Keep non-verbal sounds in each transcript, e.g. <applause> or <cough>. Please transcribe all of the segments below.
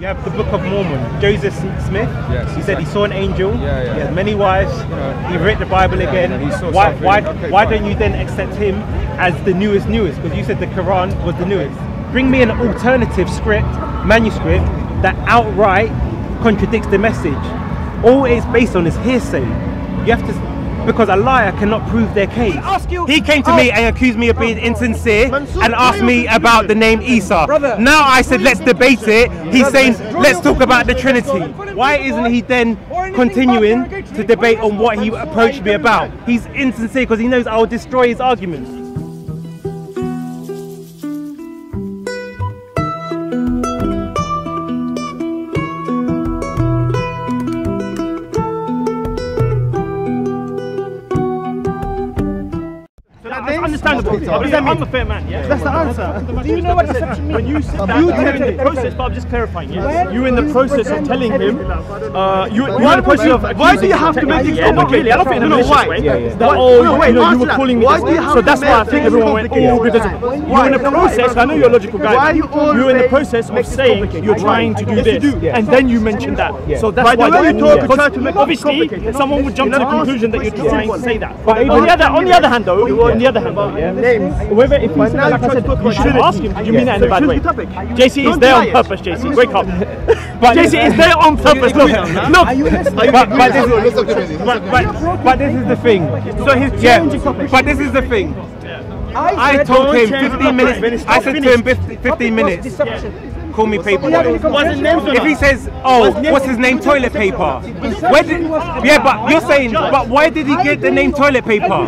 You have the Book of Mormon, Joseph Smith. Yes, he said he saw an angel. Yeah, yeah. He has many wives. know. he read the Bible again. why why, Okay, why fine. don't you then accept him as the newest newest? Because you said the Quran was the newest. Bring me an alternative script, manuscript that outright contradicts the message. All it's based on is hearsay. You have to because a liar cannot prove their case. he came to me and accused me of being insincere and asked me about the name Isa. Now I said let's debate it. He's saying let's talk about the Trinity. Why isn't he then continuing to debate on what he approached me about? He's insincere because he knows I'll destroy his arguments. Understandable. What does that mean? I'm a fair man, yeah. That's the answer. Do you know what deception means? When you said that, You tell in the process, but I'm just clarifying, yeah? You were in the process of telling him, uh, you, Why in the process of why do you have to make this this yeah, not really, I don't think in a malicious why? way. Yeah, yeah. That, Why- oh, no, wait, you know, you answer were calling me this. do you have So that's why I think everyone went, oh, complicated? because you were in the process, I know you're a logical guy, you but you were in the process of saying you're trying to do this, and then you mentioned that. So that's why you talk, try to make obviously someone would jump to the conclusion that you're trying to say that. On the other, on the other hand, though, on the other hand. Whether if you But now like I said, you shouldn't ask him. You mean that in a bad way? JC <laughs> is there on purpose. JC, wake up. But JC is there on purpose. Look, look. but, this, is the thing. So he's yeah, but this is the thing. I said- told him 15 minutes. I said to him 15 Topic was minutes. Deception. Call me paper. You have any boy. If he says, "Oh, what's his name? Toilet paper." Where did? Yeah, but you're saying, but why did he get the name toilet paper?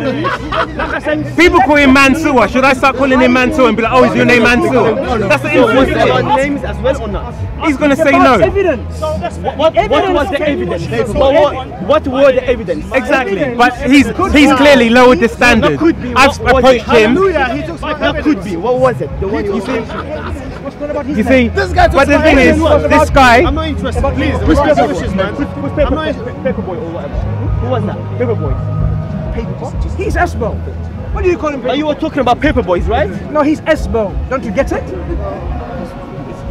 People call him Mansur. Should I start calling him Mansur and be like, "Oh, is your name Mansur?" That's the Was there influence. names as well or not? He's gonna say no. Evidence. What, what was the evidence? But what, what were the evidence? Exactly, but he's he's clearly lowered the standard. could be. I've What was it? approached him. Hallelujah, he talks like that could be. What was it? The one you see? What's not about his You name? see, This guy but talks the about thing is, evidence. this guy. I'm not interested. Please, Who's respect the Paperboy? wishes, man. Who's I'm Paper, not Paperboy or whatever? Who was that? Paperboy. He's Esbo. What do you call him? You were talking about paper boys, right? No, he's Esbo. Don't you get it?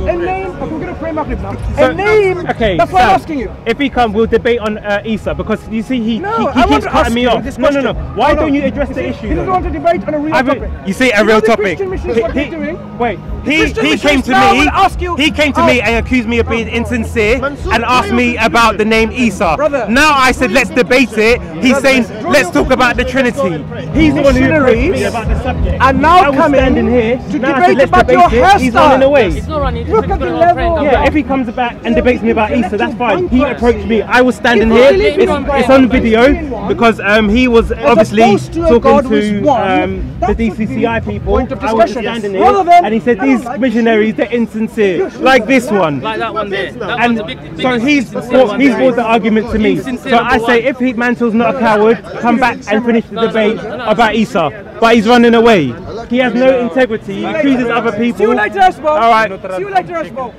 A name. Okay, we're gonna pray Maghrib now. A name. Okay, That's why I'm asking you. If he come, we'll debate on uh, Isa because you see, he, No, he, he keeps cutting me off. No, no, no. Why No, no. don't you address the see, issue? He doesn't want to debate on a real topic. you see, a You know real the topic. Christian mission is what He- Wait, he, he came to me. wanna ask you- He came to Oh. me and accused me of being insincere Mansur, and asked me about the name Isa. Brother. Now I said let's debate it. He's saying let's talk about the Trinity. He's the one who approached me about the subject. are now coming standing here to debate about debate your it. He's running hairstyle. away. It's not running. Look at the level. Yeah, if he comes back and debates me about Easter, that's fine. He approached me. I was standing here. It's, it's on video because um, he was obviously to talking to um, the that DCCI people. point of I was discussion. standing Rather here, than- and he said these like missionaries they're insincere, like this one. Like that one there. That And one's a big, big so he's brought, one he's brought the argument to me. So I say, if he Mantle's not a coward, come back and finish the No, no, debate no, no. about Isa. But he's running away. He has no integrity. He accuses other people. See you later, Esbo. All right. See you later, Esbo.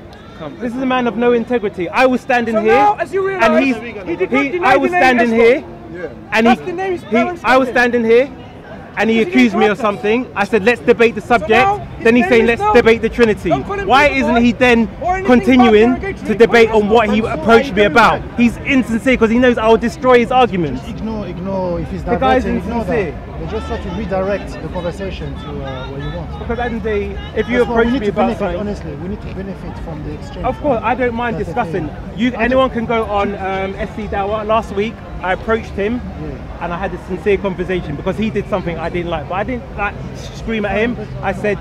This is a man of no integrity. I was standing So here, now, as you realize, and he's, he did not he, deny I was standing Esbo. here, and he, the name he, I was standing here, and he accused me of something. I said, let's debate the subject. now his then he's saying, let's now- debate the Trinity. Don't call him Why isn't he then continuing to debate on what he approached me about? He's insincere because he knows I'll destroy his arguments. Ignore, ignore if he's The guy's diverting, ignore insincere. that. They just try to redirect the conversation to uh, where you want. Because at the end of the day, if you That's approach me to about benefit, something, honestly, we need to benefit from the exchange. Of course, I don't mind discussing. You, anyone can go on um, SC Dawa. Last week, I approached him, and I had a sincere conversation because he did something I didn't like. But I didn't like scream at him. I said,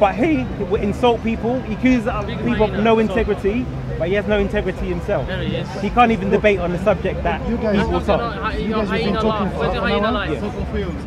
but he would insult people. He accuses people of no integrity, but he has no integrity himself. There he is. He can't even debate on the subject that You guys- he What's brought your, You guys have been hyena talking laugh? for half an hyena hour. like?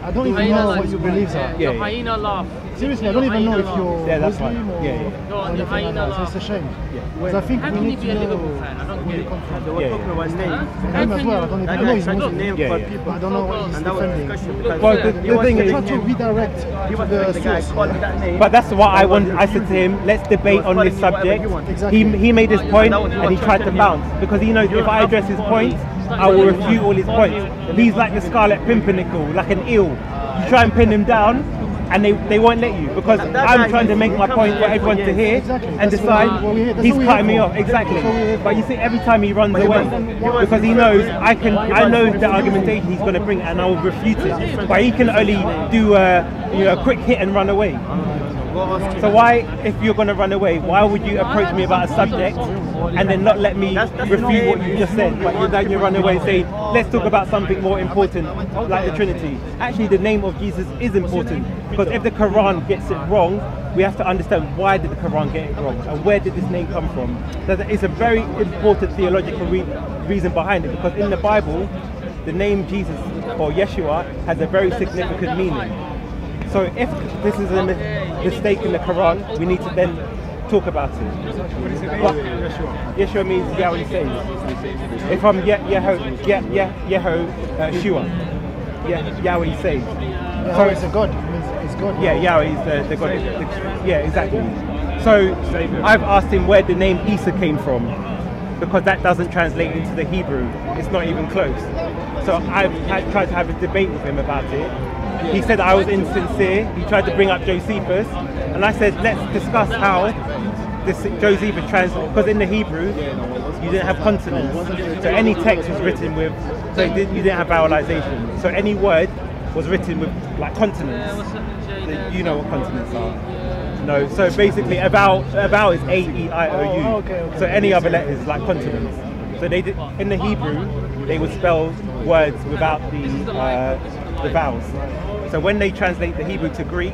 I don't even Hyena know like. what your beliefs Yeah, are. Yeah, Your yeah. hyena laugh. Seriously, I don't even know if you're Yeah, that's Muslim fine. or, Yeah, yeah. Go or on, anything your like that. So laugh. it's a shame. Yeah. Because I think How we can you need be to a know I don't where get you it. come from. They were Yeah, talking yeah. about name. The How name as well. I don't even know guy he's tried to Muslim. name Yeah, yeah. people. I don't know what he's And that was the defending. Well, because Well, Yeah. the, the thing is, try to redirect he to the the source. called me that name. But that's what I want. I said to him, let's debate on this calling me whatever subject. he He, he made his point Was and he tried to bounce because he knows if I address his points, I will refute all his points. He's like the Scarlet Pimpernel, like an eel. You try and pin him down, and they, they won't let you because I'm trying to make my point for everyone to hear Exactly, and decide what- what he's cutting me off exactly. That's what we're here But you see, every time he runs away, wants- he wants- because he knows I can, I know the argumentation he's going to bring, and I will refute it. But he can only do a, you know, a quick hit and run away. So why, if you're going to run away, why would you approach me about a subject and then not let me That's- that's refute what you just said? But you then you run away and say, let's talk about something more important, like the Trinity. Actually, the name of Jesus is important because if the Quran gets it wrong, we have to understand why did the Quran get it wrong and where did this name come from. So it's a very important theological re- reason behind it because in the Bible, the name Jesus or Yeshua has a very significant meaning. So if this is a mistake in the Quran, we need to then talk about it. But Yeshua means Yahweh saves. If I'm Ye- Yeho, Ye- Ye- Yeho, uh, Shua, Ye- Yahweh saves. So it's a God. It means it's God. Yeah, Yahweh is the, the God. the- yeah, exactly. So I've asked him where the name Isa came from because that doesn't translate into the Hebrew. It's not even close. So I've had, tried to have a debate with him about it. He said I was insincere. He tried to bring up Josephus, and I said let's discuss how this Josephus translates because in the Hebrew you didn't have consonants. So any text was written with so it did, you didn't have vowelization. So any word was written with like consonants. So you know what consonants are. No, so basically a vowel, a vowel is A, E, I, O, U. Oh, okay, okay. So any other letter is like consonants. So they did, in the Hebrew, they would spell words without the, uh, the vowels. So when they translate the Hebrew to Greek,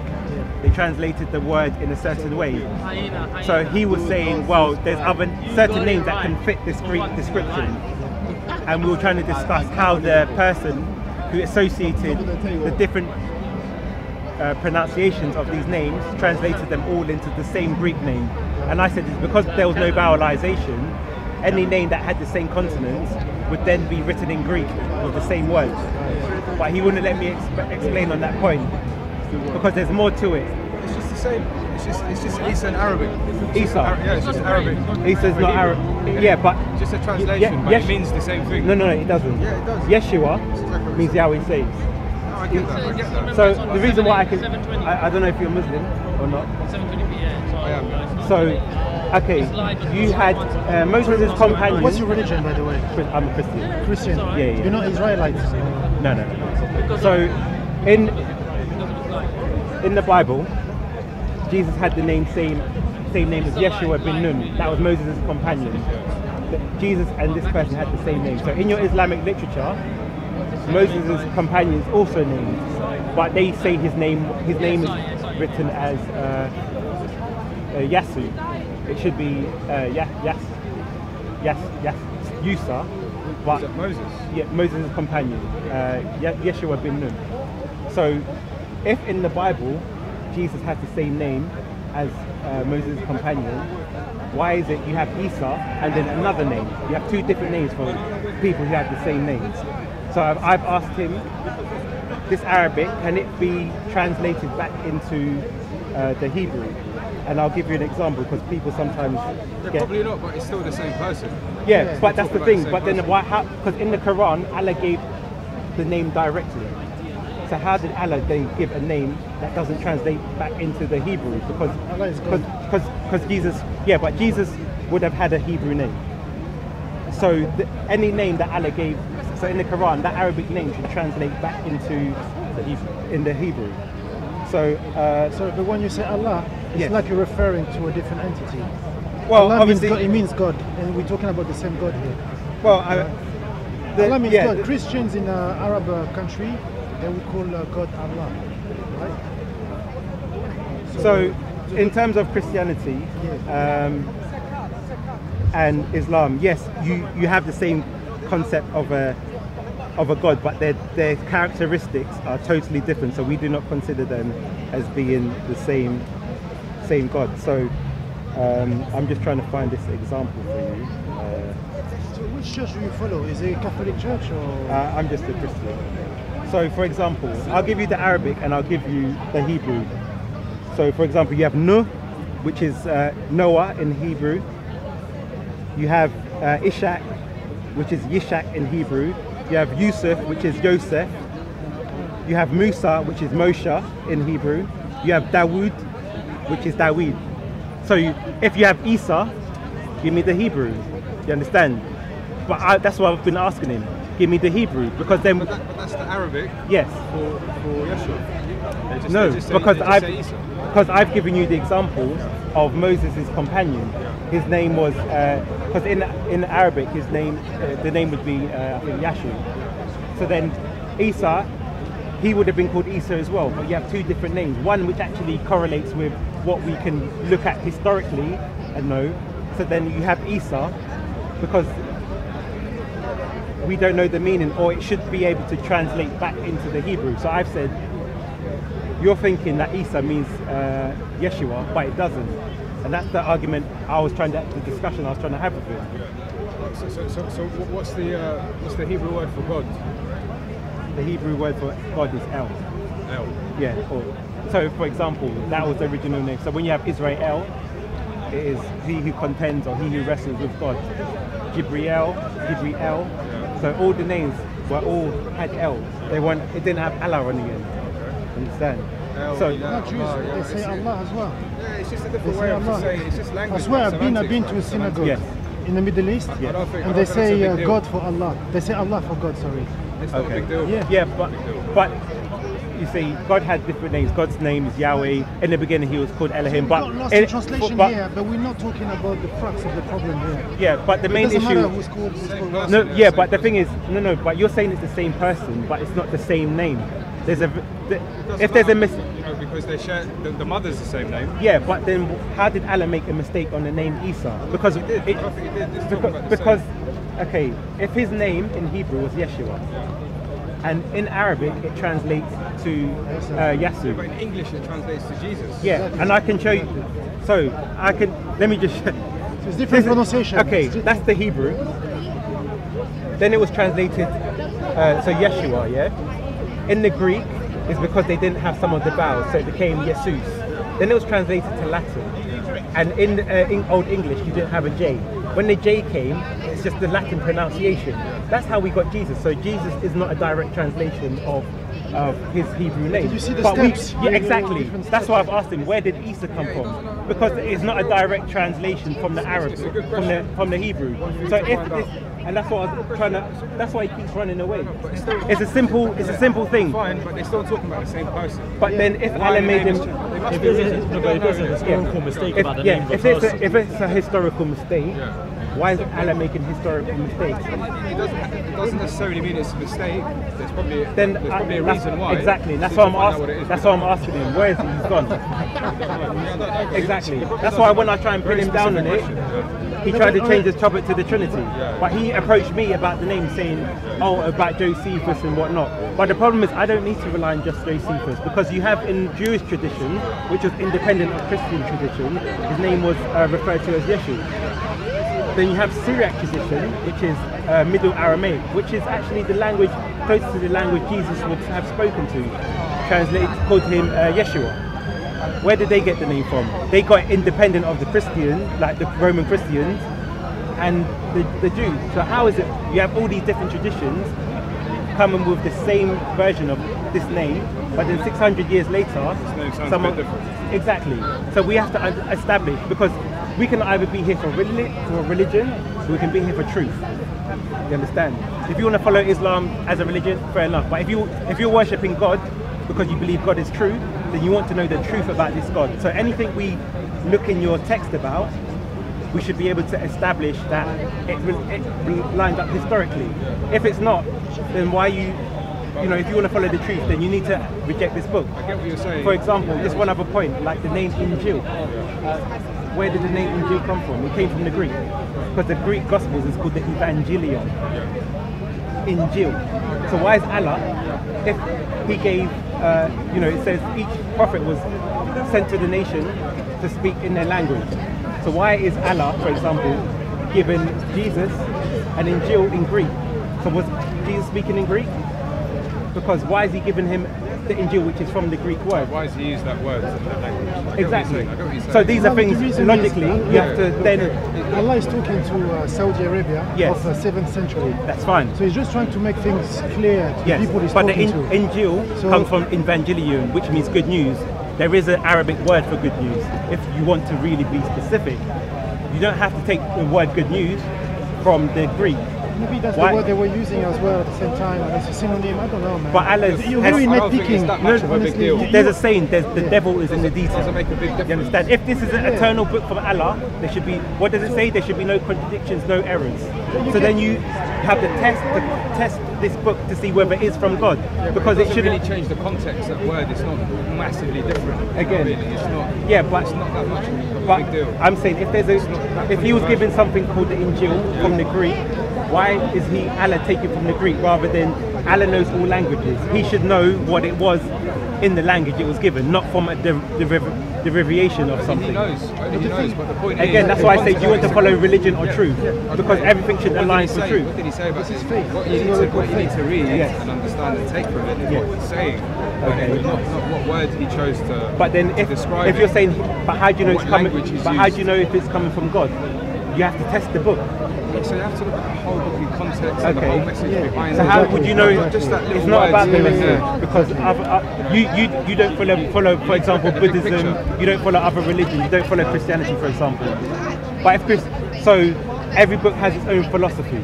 they translated the word in a certain way. So he was saying, well, there's other certain names that can fit this Greek description. And we were trying to discuss how the person who associated the different uh, pronunciations of these names translated them all into the same Greek name. And I said it's because there was no vowelization, any name that had the same consonants would then be written in Greek with the same words. But he wouldn't let me exp- explain on that point because there's more to it. It's just the same. It's just it's just Isa in Arabic. Isa. Ar- yeah, it's just Arabic. He says not Arab. Yeah, but Just a translation, Yeah, but yes. it means the same thing. no, no, no, it doesn't. Yeah, it does. Yeshua exactly what means it Yahweh saves. No, I get that. I get that. So the reason why I can, I, I don't know if you're Muslim or not. I am. So, okay, you had uh, Moses' companions. What's your religion, by the way? I'm a Christian. Christian. Yeah, yeah. You're not Israelite. No, no, no. So, in in the Bible, Jesus had the name same same name as Yeshua bin Nun. That was Moses' companion. Jesus and this person had the same name. So in your Islamic literature, Moses' companions also named, but they say his name his name is written as uh, uh, Yasu. It should be uh, Yas Yas Yas Yas Yusa, but Is Moses? yeah, Moses' companion, uh, Yeshua bin Nun. So, if in the Bible Jesus has the same name as uh, Moses' companion, why is it you have Isa and then another name? You have two different names for people who have the same names. So I've, I've asked him, this Arabic, can it be translated back into uh, the Hebrew? And I'll give you an example because people sometimes Yeah, get probably not, but it's still the same person. yeah, but that's the thing. the same But then person. why? Because in the Quran, Allah gave the name directly. So how did Allah then give a name that doesn't translate back into the Hebrew? Because Allah because because Jesus, yeah, but Jesus would have had a Hebrew name. So the, any name that Allah gave, so in the Quran, that Arabic name should translate back into the Hebrew, in the Hebrew. So uh, So, but when you say Allah, it's Yes. like you're referring to a different entity. well, Allah means God, it means God, and we're talking about the same God here. well, I, the, Allah means yeah, God. the- Christians in an Arab uh, country, they would call uh, God Allah, right? So, in terms of Christianity um, and Islam, yes, you, you have the same concept of a of a god, but their their characteristics are totally different. So we do not consider them as being the same same god. So um, I'm just trying to find this example for you. Uh, So which church do you follow? Is it a Catholic church or? uh, I'm just a Christian. So, for example, I'll give you the Arabic and I'll give you the Hebrew. So, for example, you have Nuh, which is uh, Noah in Hebrew. You have uh, Ishak, which is Yishak in Hebrew. You have Yusuf, which is Yosef. You have Musa, which is Moshe in Hebrew. You have Dawood, which is Dawid. So you, if you have Isa, give me the Hebrew. You understand? But I, that's what I've been asking him. Give me the Hebrew because then But, that, but that's the Arabic yes, for, for Yeshua. Just, no, say, because I've because I've given you the example of Moses' companion. His name was because in in Arabic his name uh, the name would be uh, I think Yashu. So then Isa, he would have been called Isa as well. But you have two different names. One which actually correlates with what we can look at historically and know. So then you have Isa because we don't know the meaning, or it should be able to translate back into the Hebrew. So I've said you're thinking that Isa means uh, Yeshua, but it doesn't. And that's the argument I was trying to, the discussion I was trying to have with him. So, so, so, so what's the uh, what's the Hebrew word for God? The Hebrew word for God is El. El. Yeah. Or, so, for example, that was the original name. So when you have Israel, it is he who contends or he who wrestles with God. Jibriel, Jibriel. So all the names were all had El. They weren't. It didn't have Allah on the end. Understand? El, So Ilah, Not Jews, Allah, yeah, they say Allah as well. Yeah, it's just a They different say way of Allah. saying. It's just language. I swear, I've been, I've been to a synagogue Yes. in the Middle East, I don't think- and they think that's a say uh. God for Allah. They say Allah for God, sorry. It's not Okay. a big deal. Yeah. Yeah, but but you see, God had different names. God's name is Yahweh. In the beginning, He was called Elohim. we But got lost in- in translation but- here, but we're not talking about the crux of the problem here. Yeah, but the It main issue. who's called, who's called what. No, Yeah, yeah, same but the thing is, no, no. But you're saying it's the same person, but it's not the same name. There's a the, if there's a mistake. you know, because they share the, the mother's the same name. Yeah, but then how did Allah make a mistake on the name Isa? Because He did. it, I don't think he did. Because, because okay, if his name in Hebrew was Yeshua, and in Arabic it translates to uh, Yasu. But in English it translates to Jesus. Yeah, and I can show you. So I can. Let me just. It's different This pronunciation. Okay, that's the Hebrew. Then it was translated. Uh, so Yeshua, yeah. In the Greek, is because they didn't have some of the vowels, so it became Jesus. Then it was translated to Latin, and in, uh, in Old English you didn't have a J. When the J came, it's just the Latin pronunciation. That's how we got Jesus. So Jesus is not a direct translation of of his Hebrew name. Did you see the But we- steps? yeah, exactly. That's why I've asked him, where did Isa come from? Because it's not a direct translation from the Arabic, from the from the Hebrew. So if. And that's what I was trying to. That's why he keeps running away. it's still- It's a simple. It's a simple thing. Fine, but they're still talking about the same person. But then if Why Allah the made him. is changed? They must If it's a, reasons. no, We but don't if there's a know. historical mistake If, about the yeah, name of the if it's, a, if it's a historical mistake, Yeah. why is Allah making historical mistakes? It doesn't, it doesn't necessarily mean it's a mistake. There's probably, Then there's I- probably a reason why. Exactly. That's We why I'm to find out what it asking. That's why I'm asking him. Where is he? He's gone. Exactly. That's why when I try and pin Very him down on it, specific question, he tried to change his topic to the Trinity. But he approached me about the name, saying, "Oh, about Josephus and whatnot." But the problem is, I don't need to rely on just Josephus because you have in Jewish tradition, which was independent of Christian tradition, his name was uh, referred to as Yeshu. Then you have Syriac tradition, which is uh, Middle Aramaic, which is actually the language closest to the language Jesus would have spoken to. Translated, called him uh, Yeshua. Where did they get the name from? They got independent of the Christian, like the Roman Christians, and the, the Jews. So how is it you have all these different traditions coming with the same version of this name, but then 600 years later, name sounds a someone exactly. So we have to establish because we can either be here for, for religion, or we can be here for truth. You understand? If you want to follow Islam as a religion, fair enough. But if you if you're worshiping God because you believe God is true, then you want to know the truth about this God. So anything we look in your text about, we should be able to establish that it, it lines up historically. If it's not, then why you, you know, if you want to follow the truth, then you need to reject this book. I get what you're saying. For example, just one other point, like the name Injil. Where did the name Injil come from? It came from the Greek. Because the Greek Gospels is called the Evangelion. Injil. So why is Allah, if he gave, uh, you know, it says each prophet was sent to the nation to speak in their language. So why is Allah, for example, given Jesus an Injil in Greek? So was Jesus speaking in Greek? Because why is he giving him the Injil, which is from the Greek word? Why does he use that word in that language? I get what you're Exactly. saying, I get what you're So these No, are but the things reason is- logically you have to then. Allah is talking to uh, Saudi Arabia Yes. of the 7th century. That's fine. So he's just trying to make things clear to Yes, the people he's but the talking in, to. Injil So- comes from Evangelion, which means good news. there is an Arabic word for good news. If you want to really be specific, you don't have to take the word good news from the Greek. Maybe that's Why- the word they were using as well at the same time. It's a synonym. I don't know, man. But Allah you're has- very I don't think it's nitpicking. that much of a big honestly. deal. There's a saying, there's, the devil is in the detail. Doesn't make a big difference. You understand? If this is an eternal book from Allah, there should be. What does it say? There should be no contradictions, no errors. So then you have to test to test this book to see whether it is from God, because it doesn't shouldn't. really change the context. That word, it's not massively different. Again. really, it's not. Yeah, but it's not that much but big deal. I'm saying if there's a if he was given something called the Injil from the Greek, why is he Allah taken from the Greek rather than Allah knows all languages? He should know what it was in the language it was given, not from a der- deriv- derivation of something. he knows. He knows. But the point is, Again, that's why I say, do you want to follow religion or Yeah. truth? Okay. Because everything should What align he to truth. What did he say about This is this? faith. What you need to, we call what you need to read Yes. and understand and take from it is Yes. what he's saying. Okay. Not, not what word he chose to, But then, if describe if you're saying, but how do you know it's coming? language he's But how do you know if it's coming from God? You have to test the book. So you have to look at the whole book in context and the Okay. whole message Yeah. behind So it. how would you know? Not just that little It's not about the message because other, uh, you you you don't follow follow for example at the big Buddhism. You don't follow other religions. You don't follow Christianity, for example. But if Chris, so every book has its own philosophy.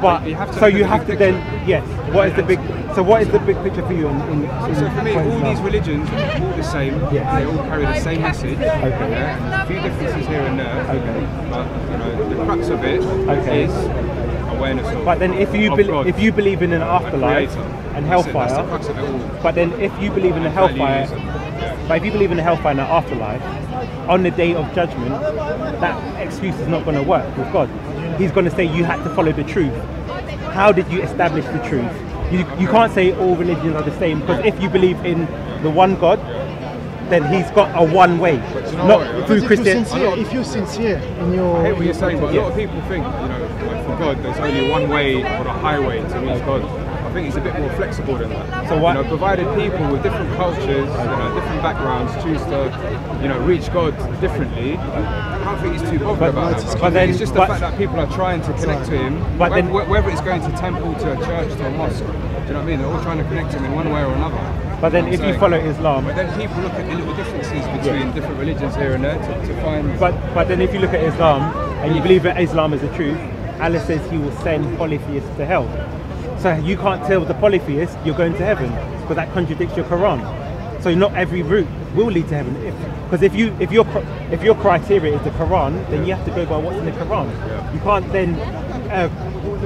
But You have to so you have to then yes. What is the big? So what is the big picture for you? In, in, in So for me, all these religions are all the same. Yeah. They all carry the same message. Okay. Yeah, and there's a few differences here and there. Okay. But you know, the crux of it is Okay. awareness of. But then, if you bel God, if you believe in an afterlife and That's it, That's the hellfire, crux of it all. but then if you believe in a hellfire, but if you believe in a hellfire and an afterlife, on the day of judgment, that excuse is not going to work with God. He's going to say you had to follow the truth. How did you establish the truth? You, you can't say all religions are the same because if you believe in the one God, then he's got a one way, know not what? Through if Christian. if you're sincere in your, I hear what you're saying, but a lot of people think, you know, like for God, there's only one way or a highway to reach God. I think it's a bit more flexible than that. So what- You know, provided people with different cultures, you know, different backgrounds choose to, you know, reach God differently, I don't think he's too bothered But- about that. but then- it's just the but- fact that people are trying to connect to Him, But whe- then- whether it's going to temple, to a church, to a mosque. Do you know what I mean? They're all trying to connect to Him in one way or another. But then if you follow? Islam, But then people look at the little differences between different religions here and there to, to find. But but then if you look at Islam and you believe that Islam is the truth, Allah says He will send polytheists to hell. So you can't tell the polytheist you're going to heaven because that contradicts your Quran. So not every route will lead to heaven. Because if, you if your if your criteria is the Quran, then you have to go by what's in the Quran. You can't then uh,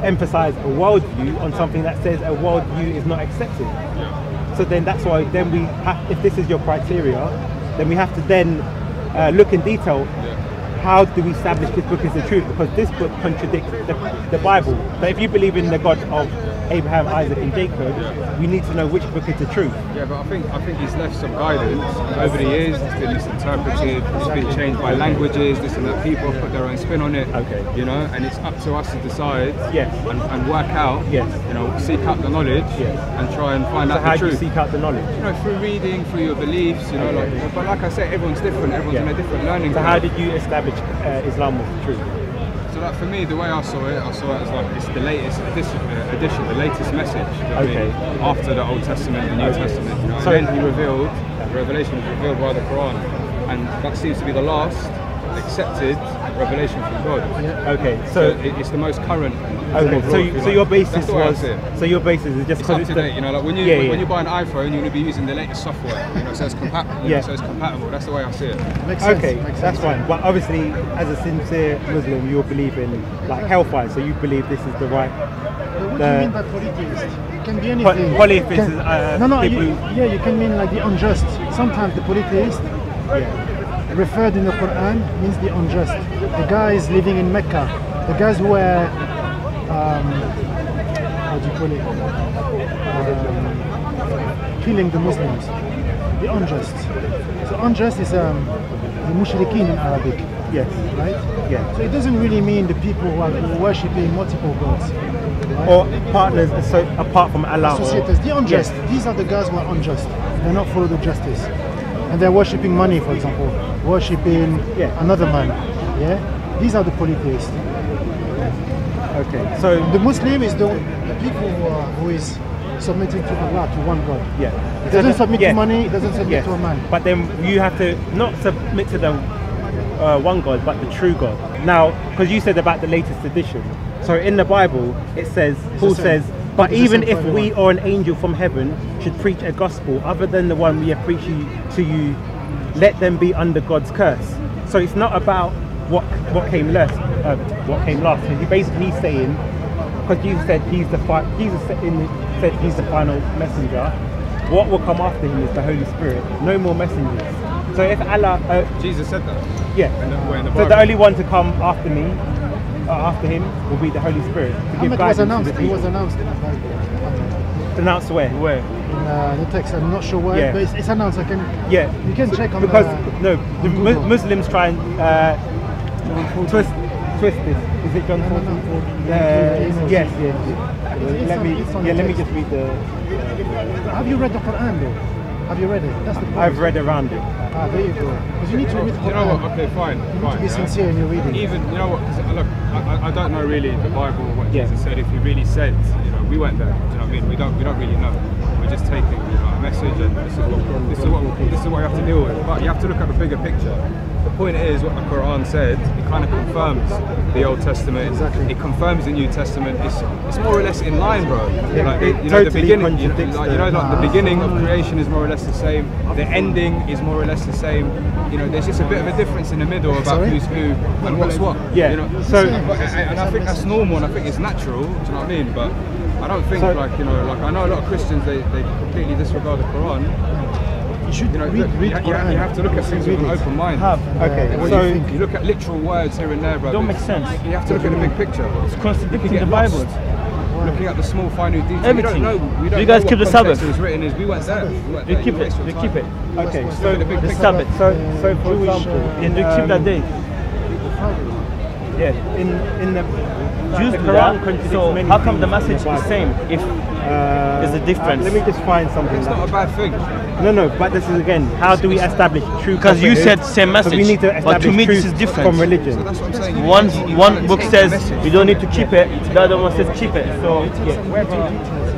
emphasize a worldview on something that says a worldview is not accepted. So then that's why then we have, if this is your criteria, then we have to then uh, look in detail. How do we establish this book is the truth? Because this book contradicts the, the Bible. But if you believe in the God of Abraham, Isaac, and Jacob, we need to know which book is the truth. Yeah, but I think I think he's left some guidance over the years. It's been misinterpreted. It's been changed by languages. This and that. People have put their own spin on it. Okay. You know, and it's up to us to decide. Yes. And, and work out. Yes. You know, seek out the knowledge. Yes. And try and find So out how the do you seek out the knowledge? you know, through reading, through your beliefs. You know, Okay. like. But like I said, everyone's different. Everyone's Yeah. in a different learning. So how did you establish uh, Islam was the truth? So like for me, the way I saw it, I saw it as like it's the latest edition, uh, edition the latest message. what I mean? Okay. After the Old Testament, the New Okay. Testament. You know, So- then he revealed, Revelation was revealed by the Quran, and that seems to be the last accepted revelation from God. Okay, So so it, it's the most current. okay, so, you, so your basis That's the way I was see it. so your basis is just It's up to date, you know. Like when you Yeah, when, yeah. you buy an iPhone, you're going to be using the latest software, you know. So it's compatible. Yeah. So it's compatible. That's the way I see it. Makes sense. Okay, makes that's sense. fine. But obviously, as a sincere Muslim, you believe in like hellfire, so you believe this is the right. But what do you mean by polytheist? It can be Po- anything. polytheist Can- is, uh, no, no, you, yeah, you can mean like the unjust. Sometimes the polytheist referred in the Quran means the unjust. The guys living in Mecca, the guys who were, um, how do you call it, um, killing the Muslims, the unjust. So unjust is um, the mushrikeen in Arabic, Yes. right? Yeah. So it doesn't really mean the people who are worshipping multiple gods. right? Or partners so apart from Allah. or- associates, the unjust. Yes. These are the guys who are unjust. They're not follow the justice. And they're worshipping money, for example. Worshipping Yeah. another man. Yeah? These are the polytheists. Okay. So The Muslim is the, the people who, are, who is submitting to Allah, to one God. Yeah. It doesn't submit Yeah. to money, it doesn't submit Yeah. to a man. But then you have to not submit to the uh, one God, but the true God. Now, because you said about the latest edition, so in the Bible it says, Paul same. says, but even if we everyone." or an angel from heaven should preach a gospel other than the one we have preached to you, let them be under God's curse. So it's not about what what came last. Uh, what came last. So he basically saying, because Jesus said he's the fi- Jesus said, he's the final messenger. What will come after him is the Holy Spirit. No more messengers. So if Allah, uh, Jesus said that. yeah. The, the So the only one to come after me, after him, will be the Holy Spirit to give Muhammad was guidance to announced, the he was announced in the Bible. Announced where? Where? In uh, the text, I'm not sure where, Yeah. but it's, it's announced. I can, Yeah. you can check on because uh, no, the on Mu- Muslims try and uh, twist twist this. Is it John No, no, no. Uh, yes, yes. It's Let on- me yeah, the let me just read the. Have you read the Quran though? Have you read it? That's the point. I've read around it. Ah, there you go. Because you need to read the you know what? Okay, fine. You need fine to be yeah. sincere in your reading. Even you know what? 'cause, uh, look, I, I- I don't know really the Bible or what Yeah. Jesus said. If he really said, you know, we weren't there. Do you know what I mean? We don't. We don't really know. We're just taking you know, a message, and this is what this is what this is what you have to deal with. But you have to look at the bigger picture. The point is, what the Quran said, it kind of confirms the Old Testament. Exactly. It confirms the New Testament. It's it's more or less in line, bro. Yeah, like, it you know, the beginning, you know, like, you know, the- like the beginning of creation is more or less the same. The ending is more or less the same. You know, there's just a bit of a difference in the middle about Sorry? who's who and what's what. Yeah, You know, so- and I think that's normal and I think it's natural. Do you know what I mean? But I don't think So- like you know, like I know a lot of Christians they, they completely disregard the Quran. You should You know, read, read you, Quran. you have to look at things with an open mind. Have. Okay, Uh, what so you think? You look at literal words here and there, brother. Don't make sense. You have to look at the big picture. It's contradicting get the Bible. lost. Looking at the small, minute details. Everything. We don't know. We Do don't you guys know keep what the Sabbath? It was written is we weren't there. We weren't You there. keep it. You keep it. okay, Look so the big The. Sabbath. so so for Jewish, example, And you keep that day. yeah, in in the Jews the do Quran that. contradicts So many how come the things in message is the same? If Uh, There's a difference. let me just find something. It's not a bad thing. No, no, but this is again, how do we establish true? Because you prophethood? said same 'Cause We message, need to but to establish me this is different. from religion. So that's what I'm saying. One need to- you one book says message. you don't need to keep it, the other one says keep it. So Whether,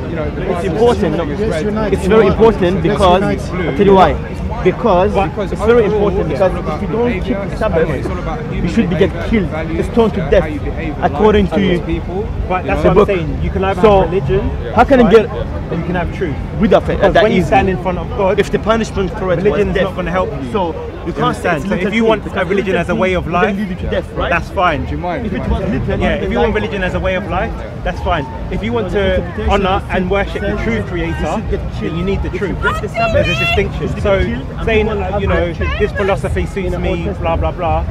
you know, it's important. says Let's read. unite. It's very important because. I'll tell you why. Because, Because it's very important because if you don't keep behaviour, the Sabbath, all- it's all about human you should be get killed, values, stoned to death, you according to towards people. But that's what. I'm saying. You can either So, have religion. how can right, get Or you can have truth. of it? Because that when you stand in front of God, if the punishment for it Religion is not gonna help you. So you You can't stand. So if you want a religion as a way of life, lead you to death, right? that's fine. Do you mind? if it you was little, Yeah, if you want religion as a way of life, that's fine. If you want to honor and worship the true creator, then you need the truth. There's a distinction. So get killed, and saying, uh, you know, this philosophy suits me, blah blah blah.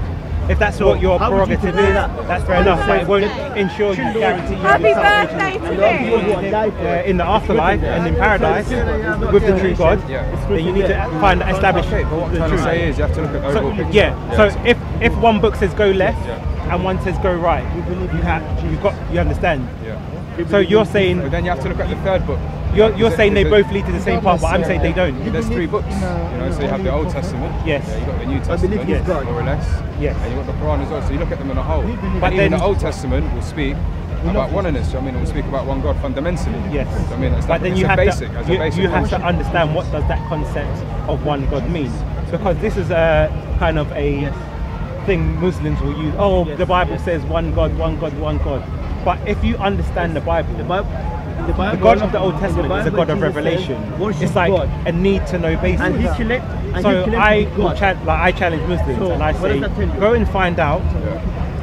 If that's So what your how you prerogative is, that? that's fair enough. But it won't ensure you guarantee you Happy salvation birthday And all people who are died for uh, in the afterlife and in paradise with the true God. Yeah. Then you need to find establish Okay, but what I'm trying to say is you have to look at the So, picture. yeah. So if if one book says go left and one says go right, you have you got you understand. Yeah. So you're saying But then you have to look at the third book. You're you're saying they both lead to the same path, but I'm saying they don't. There's three books. You know, so you have the Old Testament. Yes. Yeah, you got the New Testament, yes. more or less. Yes. And you got the Quran as well. So you look at them in a whole. But But even then- the Old Testament will speak about oneness. you know I mean, it will speak about one God fundamentally. Yes. So, I mean, it's but like, then it's you a have basic, to as a you, basic you have to understand what does that concept of one God mean because this is a kind of a thing Muslims will use. Oh, the Bible says one God, one God, one God. But if you understand the Bible, The Bible, the, Bible, the God of the Old Testament the is a Bible, God of revelation. says, It's like God. a need to know basis. And he claimed, and so claimed I to be will God. cha- like I challenge Muslims So, and I say does that tell you? go and find out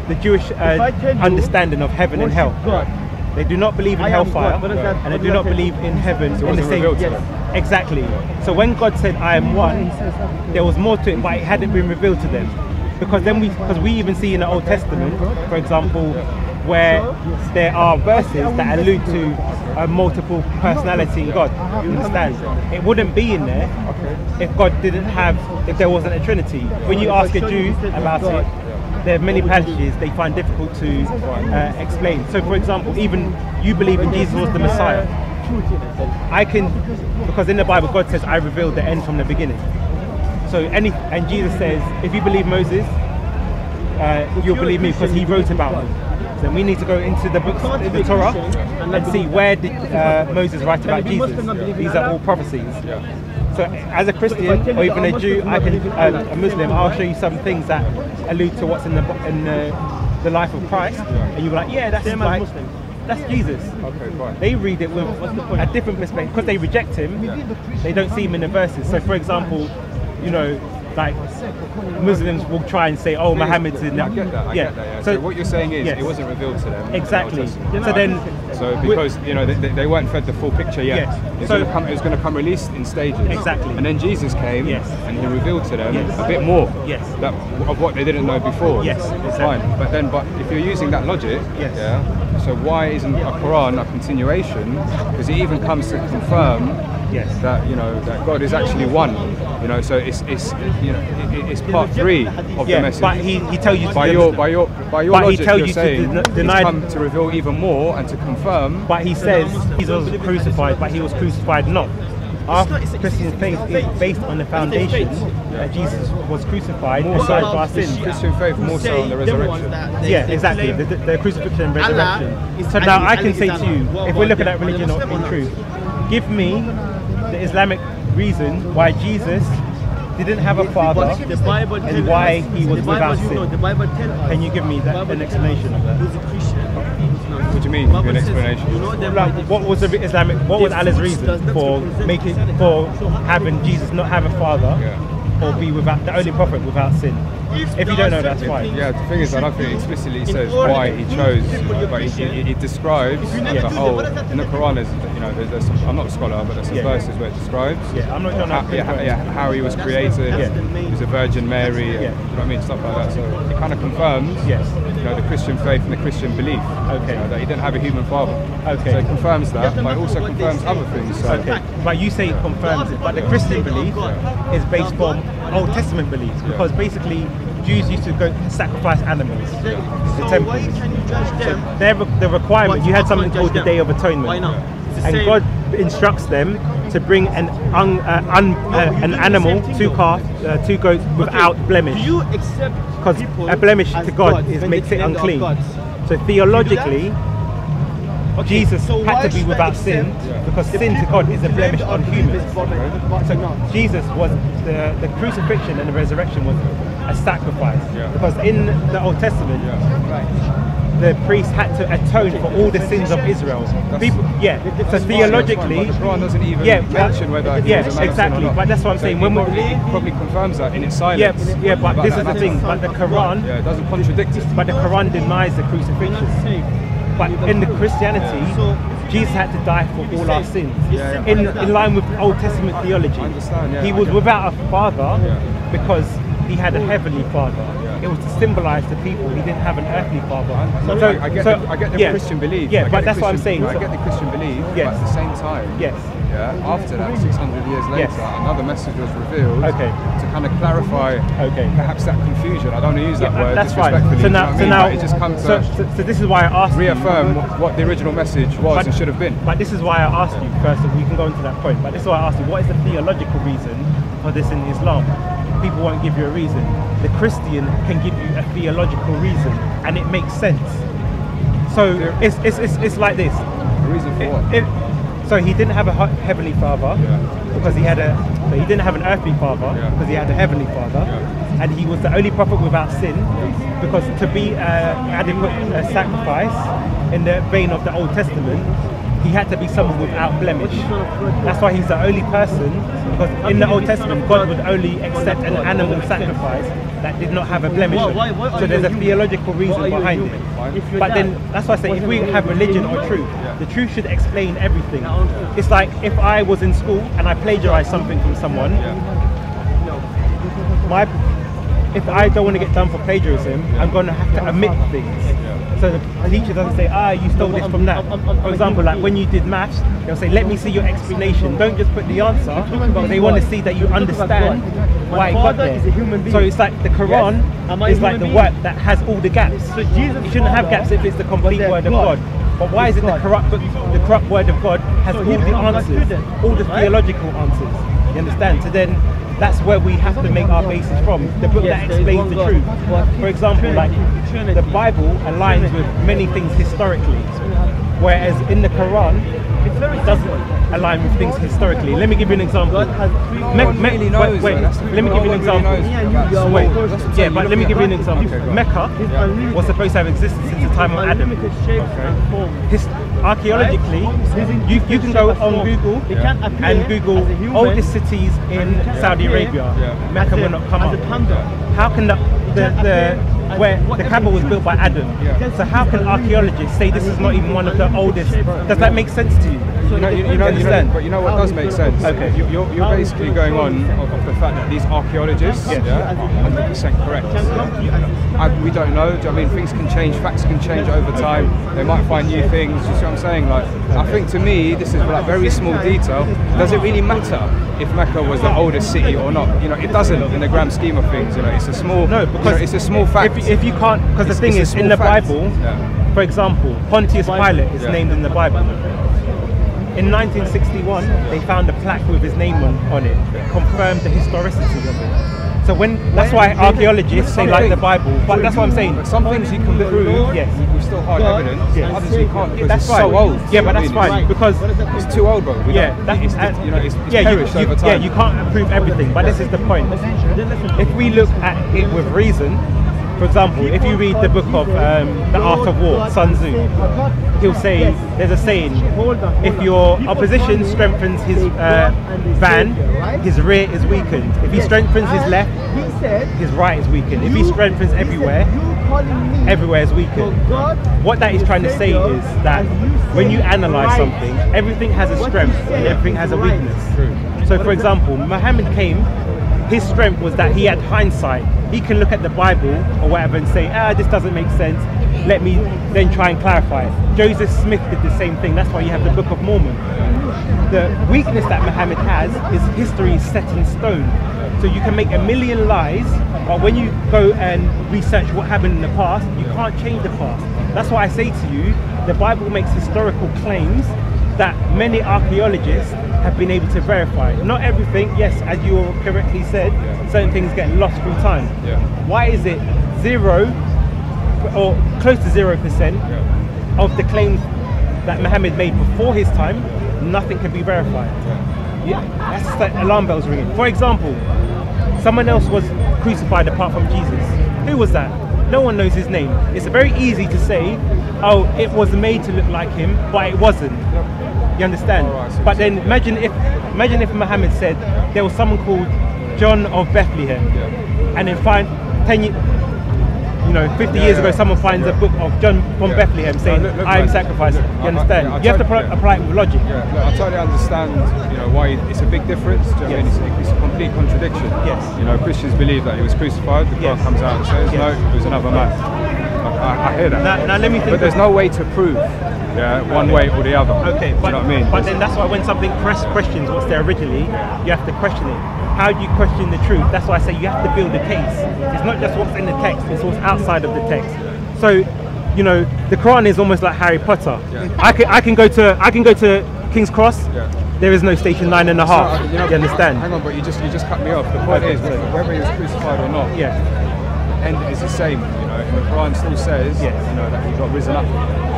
the Jewish uh, understanding of heaven and hell. God. They do not believe in I hellfire. That- and they do not believe in heaven in the same. Yes, exactly. So when God said, "I am one," there was more to it, but it hadn't been revealed to them. Because then we, because we even see in the Old Testament, for example, where there are verses that allude to a multiple personality in God. You understand? It wouldn't be in there if God didn't have, if there wasn't a Trinity. When you ask a Jew about it, there are many passages they find difficult to uh, explain. So, for example, even you believe in Jesus was the Messiah. I can, because in the Bible God says, "I revealed the end from the beginning." So, any and Jesus says, if you believe Moses, uh, you'll believe me because he wrote about me. Then we need to go into the books, the Torah, and see where did uh, Moses write about Jesus. These are all prophecies. So, as a Christian or even a Jew, I can uh, a Muslim, I'll show you some things that allude to what's in the in the, the life of Christ, and you're like, yeah, that's Same like Muslims. that's Jesus. Okay, fine. They read it with a different perspective because they reject him. They don't see him in the verses. So, for example, you know, like Muslims will try and say, "Oh, Muhammad's in." I get that. I get that. Yeah. So, what you're saying is yes. it wasn't revealed to them. in the Old Exactly. Testament. So then, So because you know they, they- they weren't fed the full picture yet. Yes. It's So- gonna come, it was going to come released in stages. Exactly. And then Jesus came Yes. and he revealed to them Yes. a bit more. Yes. That, of what they didn't know before. Yes, exactly. Fine. But then, but if you're using that logic, Yes. yeah. So why isn't a Quran a continuation? Because it even comes to confirm Yes. that you know that God is actually one. You know, so it's it's you know it, it's part three of the message. but he, he tells you to by your by your by your But he logic, tells you're you to saying den- it's deny- come to reveal even more and to confirm. But he says he was crucified, but he was crucified not. Our Christian faith is based on the foundation that Jesus was crucified and died for our sins. Christian faith more so on the resurrection. Yeah, exactly. The, the, the crucifixion and resurrection. So now I can say to you, if we're looking at religion or in truth, give me the Islamic reason why Jesus didn't have a father the Bible and why he was the Bible, without you know, sin. the Bible tell us. Can you give me that, Bible an explanation of that? Who's a Christian? What do you mean? Give an Bible says, explanation. You know Like, what was the Islamic? What was Allah's reason for making for So having Jesus not have a father Yeah. or be without the only prophet without sin? If you don't know, that's fine. Yeah, the thing is, I don't think it explicitly says why he chose, but he, Christian, he, he describes Yeah. the whole. In the Quran, there's, you know, there's, there's some, I'm not a scholar, but there's some Yeah. verses where it describes Yeah, I'm not how, yeah, yeah, how he was created. Yeah. He was a Virgin Mary. and, Yeah. You know what I mean? Stuff like that. So it kind of confirms, Yes. you know, the Christian faith and the Christian belief. Okay. You know, that he didn't have a human father. Okay. So it confirms that, but it also confirms other things. So Okay, but you say it confirms it, but the Christian belief is based from Old Testament beliefs because basically Jews used to go sacrifice animals. The So why temples. can you judge them? They're the requirement. But You had something can I called the Day of Atonement. Why not? It's And same. God instructs them to bring an un, uh, un, uh, you're an animal, two though. calf, uh, two goats without Okay, blemish. Do you accept Because a blemish to God gods is makes it claim they are unclean. So theologically, Okay, Jesus so had to be without sin accept because sin to God is a blemish on humans. So? Jesus was the, the crucifixion and the resurrection was a sacrifice Yeah. because in the Old Testament the priest had to atone for all the sins of Israel. People, yeah. So theologically, that's the Quran doesn't even yeah, mention whether he yeah, was a man or exactly. But that's what I'm So saying. When probably, it probably confirms that in its yeah, silence. yeah, but this that is the thing. But the Quran, Yeah, it doesn't contradict it. but the Quran denies the crucifixion. But in the Christianity, Jesus had to die for all our sins. Yeah. In, in line with Old Testament theology. Yeah, he was without a father Yeah. because he had a heavenly father. It was to symbolize the people. He didn't have an earthly father. So, I, I get so- the, I get the yeah. Christian belief. Yeah, but that's what I'm Christian- saying. I get the Christian belief, Yes. but at the same time, Yes. Yeah, after that, mm-hmm. 600 years later, Yes. another message was revealed Okay. to kind of clarify Okay. perhaps that confusion. I don't want to use that Yeah, word that's disrespectfully. So you know now, what I so mean? now, it just comes so, to so, so this is why I asked you- reaffirm what, what the original message was But- and should have been. But this is why I asked you first, and we can go into that point. But this is why I asked you, what is the theological reason for this in Islam? People won't give you a reason. The Christian can give you a theological reason, and it makes sense. So it's, it's, it's, it's like this. The reason for what? It- so he didn't have a heavenly father Yeah. because he had a. So he didn't have an earthly father Yeah. because he had a heavenly father, Yeah. and he was the only prophet without sin. Because to be uh, adequate uh, sacrifice in the vein of the Old Testament, he had to be someone without blemish. That's why he's the only person. Because in the Old Testament, God would only accept an animal sacrifice that did not have a blemish. Why- why- why So there's a theological reason behind it. But then that's why I say if we have religion or truth, the truth should explain everything. It's like if I was in school and I plagiarized something from someone, my if I don't want to get done for plagiarism, I'm going to have to admit things. So the teacher doesn't say, ah, you stole this from that. For example, like when you did maths, they'll say, let me see your explanation. Don't just put the answer, but they want to see that you understand why it got father there. is a human being. So it's like the Quran Yes. Am I a is like the being? work that has all the gaps. So Jesus' you shouldn't have gaps if it's the complete word of God. But why is it the corrupt the corrupt word of God has So all the answers, all the right? theological answers? You understand? So then that's where we have to make our basis from. The book Yes, that explains the God. truth. For example, like the Bible aligns with many things historically, whereas in the Quran it doesn't align with things historically. Let me give you an example. God has three Me- me- really wait, wait, though. That's the let me give you an really example. Yeah, you- about you are small- Wait, that's what I'm saying, yeah, but let me give you an example. Okay. Mecca unlimited. was supposed to have existed since the time of Adam. Unlimited shapes and forms. His, archaeologically, you, you can go on Google form. It can appear and Google oldest cities in and it can Saudi Arabia. Yeah. Mecca will not come up. How can the, the, the where the Kaaba was built by Adam? Yeah. So how can archaeologists say this is not even one of the oldest? Does that make sense to you? You know, you, you know, you know, but you know what does make sense? Okay. You, you're, you're basically going on of, of the fact that these archaeologists Yes. yeah, are 100% correct. I, we don't know. do I mean, things can change, facts can change over time. They might find new things. You see what I'm saying? Like, I think to me, this is like very small detail. Does it really matter if Mecca was the oldest city or not? You know, it doesn't in the grand scheme of things. You know, it's a small. No, you know, because it's a small fact. If, if you can't, because the thing is, in the fact. Bible, Yeah. for example, Pontius Pilate is Yeah. named in the Bible. In 1961, they found a plaque with his name on, on it, that confirmed the historicity of it. So when that's why archaeologists say like the Bible, but that's what I'm saying. Some things you can prove Yes. with still hard evidence. Yes. Others you can't because That's it's fine. so old. Yeah, but that's fine because It's too old, bro. We yeah, that's it's, and- you know, it's, it's yeah, you, you- over time. yeah, you can't prove everything, but this is the point. If we look at it with reason, for example, if you read the book of um, The Art of War, Sun Tzu, he'll say, there's a saying, if your opposition strengthens his uh, van, his rear is weakened. If he strengthens his left, his right is weakened. If he strengthens everywhere, everywhere is weakened. What that is trying to say is that when you analyze something, everything has a strength and everything has a weakness. So, for example, Muhammad came, his strength was that he had hindsight. He can look at the Bible or whatever and say, ah, this doesn't make sense. Let me then try and clarify it. Joseph Smith did the same thing. That's why you have the Book of Mormon. The weakness that Muhammad has is history is set in stone. So you can make a million lies, but when you go and research what happened in the past, you can't change the past. That's why I say to you, the Bible makes historical claims that many archaeologists have been able to verify. Not everything, yes, as you correctly said, certain things get lost through time. Yeah. Why is it zero or close to zero percent of the claims that Muhammad made before his time, nothing can be verified? Yeah, that's like alarm bells ringing. For example, someone else was crucified apart from Jesus. Who was that? No one knows his name. It's very easy to say, oh, it was made to look like him, but it wasn't. You understand? Oh, Alright, so- but then imagine if imagine if Muhammad said there was someone called John of Bethlehem, and then find ten you know, 50 Yeah, years yeah. ago, someone finds a book of John from Yeah. Bethlehem saying, No, look- look, I am man, sacrificed. look, you I- I- understand? yeah, I you have to totally- pro- apply it with logic. Yeah, look, I totally understand, you know, why it's a big difference. Do you know what I mean? It's, it's a complete contradiction. Yes. You know, Christians believe that he was crucified. The Quran Yes. comes out and says, Yes. no, it was another man. I, I, I hear that. Now, now let me think. but there's no way to prove, yeah, one way or the other. Okay, but, you know what I mean? but then that's why when something press questions what's there originally, you have to question it. How do you question the truth? That's why I say you have to build a case. It's not just what's in the text, it's what's outside of the text. So, you know, the Quran is almost like Harry Potter. Yeah. I can I can go to I can go to King's Cross. Yeah. There is no station nine and a half. So, you, know, you understand? Hang on, but you just you just cut me off. The point Okay, is, sorry. whether he was crucified or not, Yeah. End is the same. You know, and the Quran still says, Yes. you know, that he got risen up.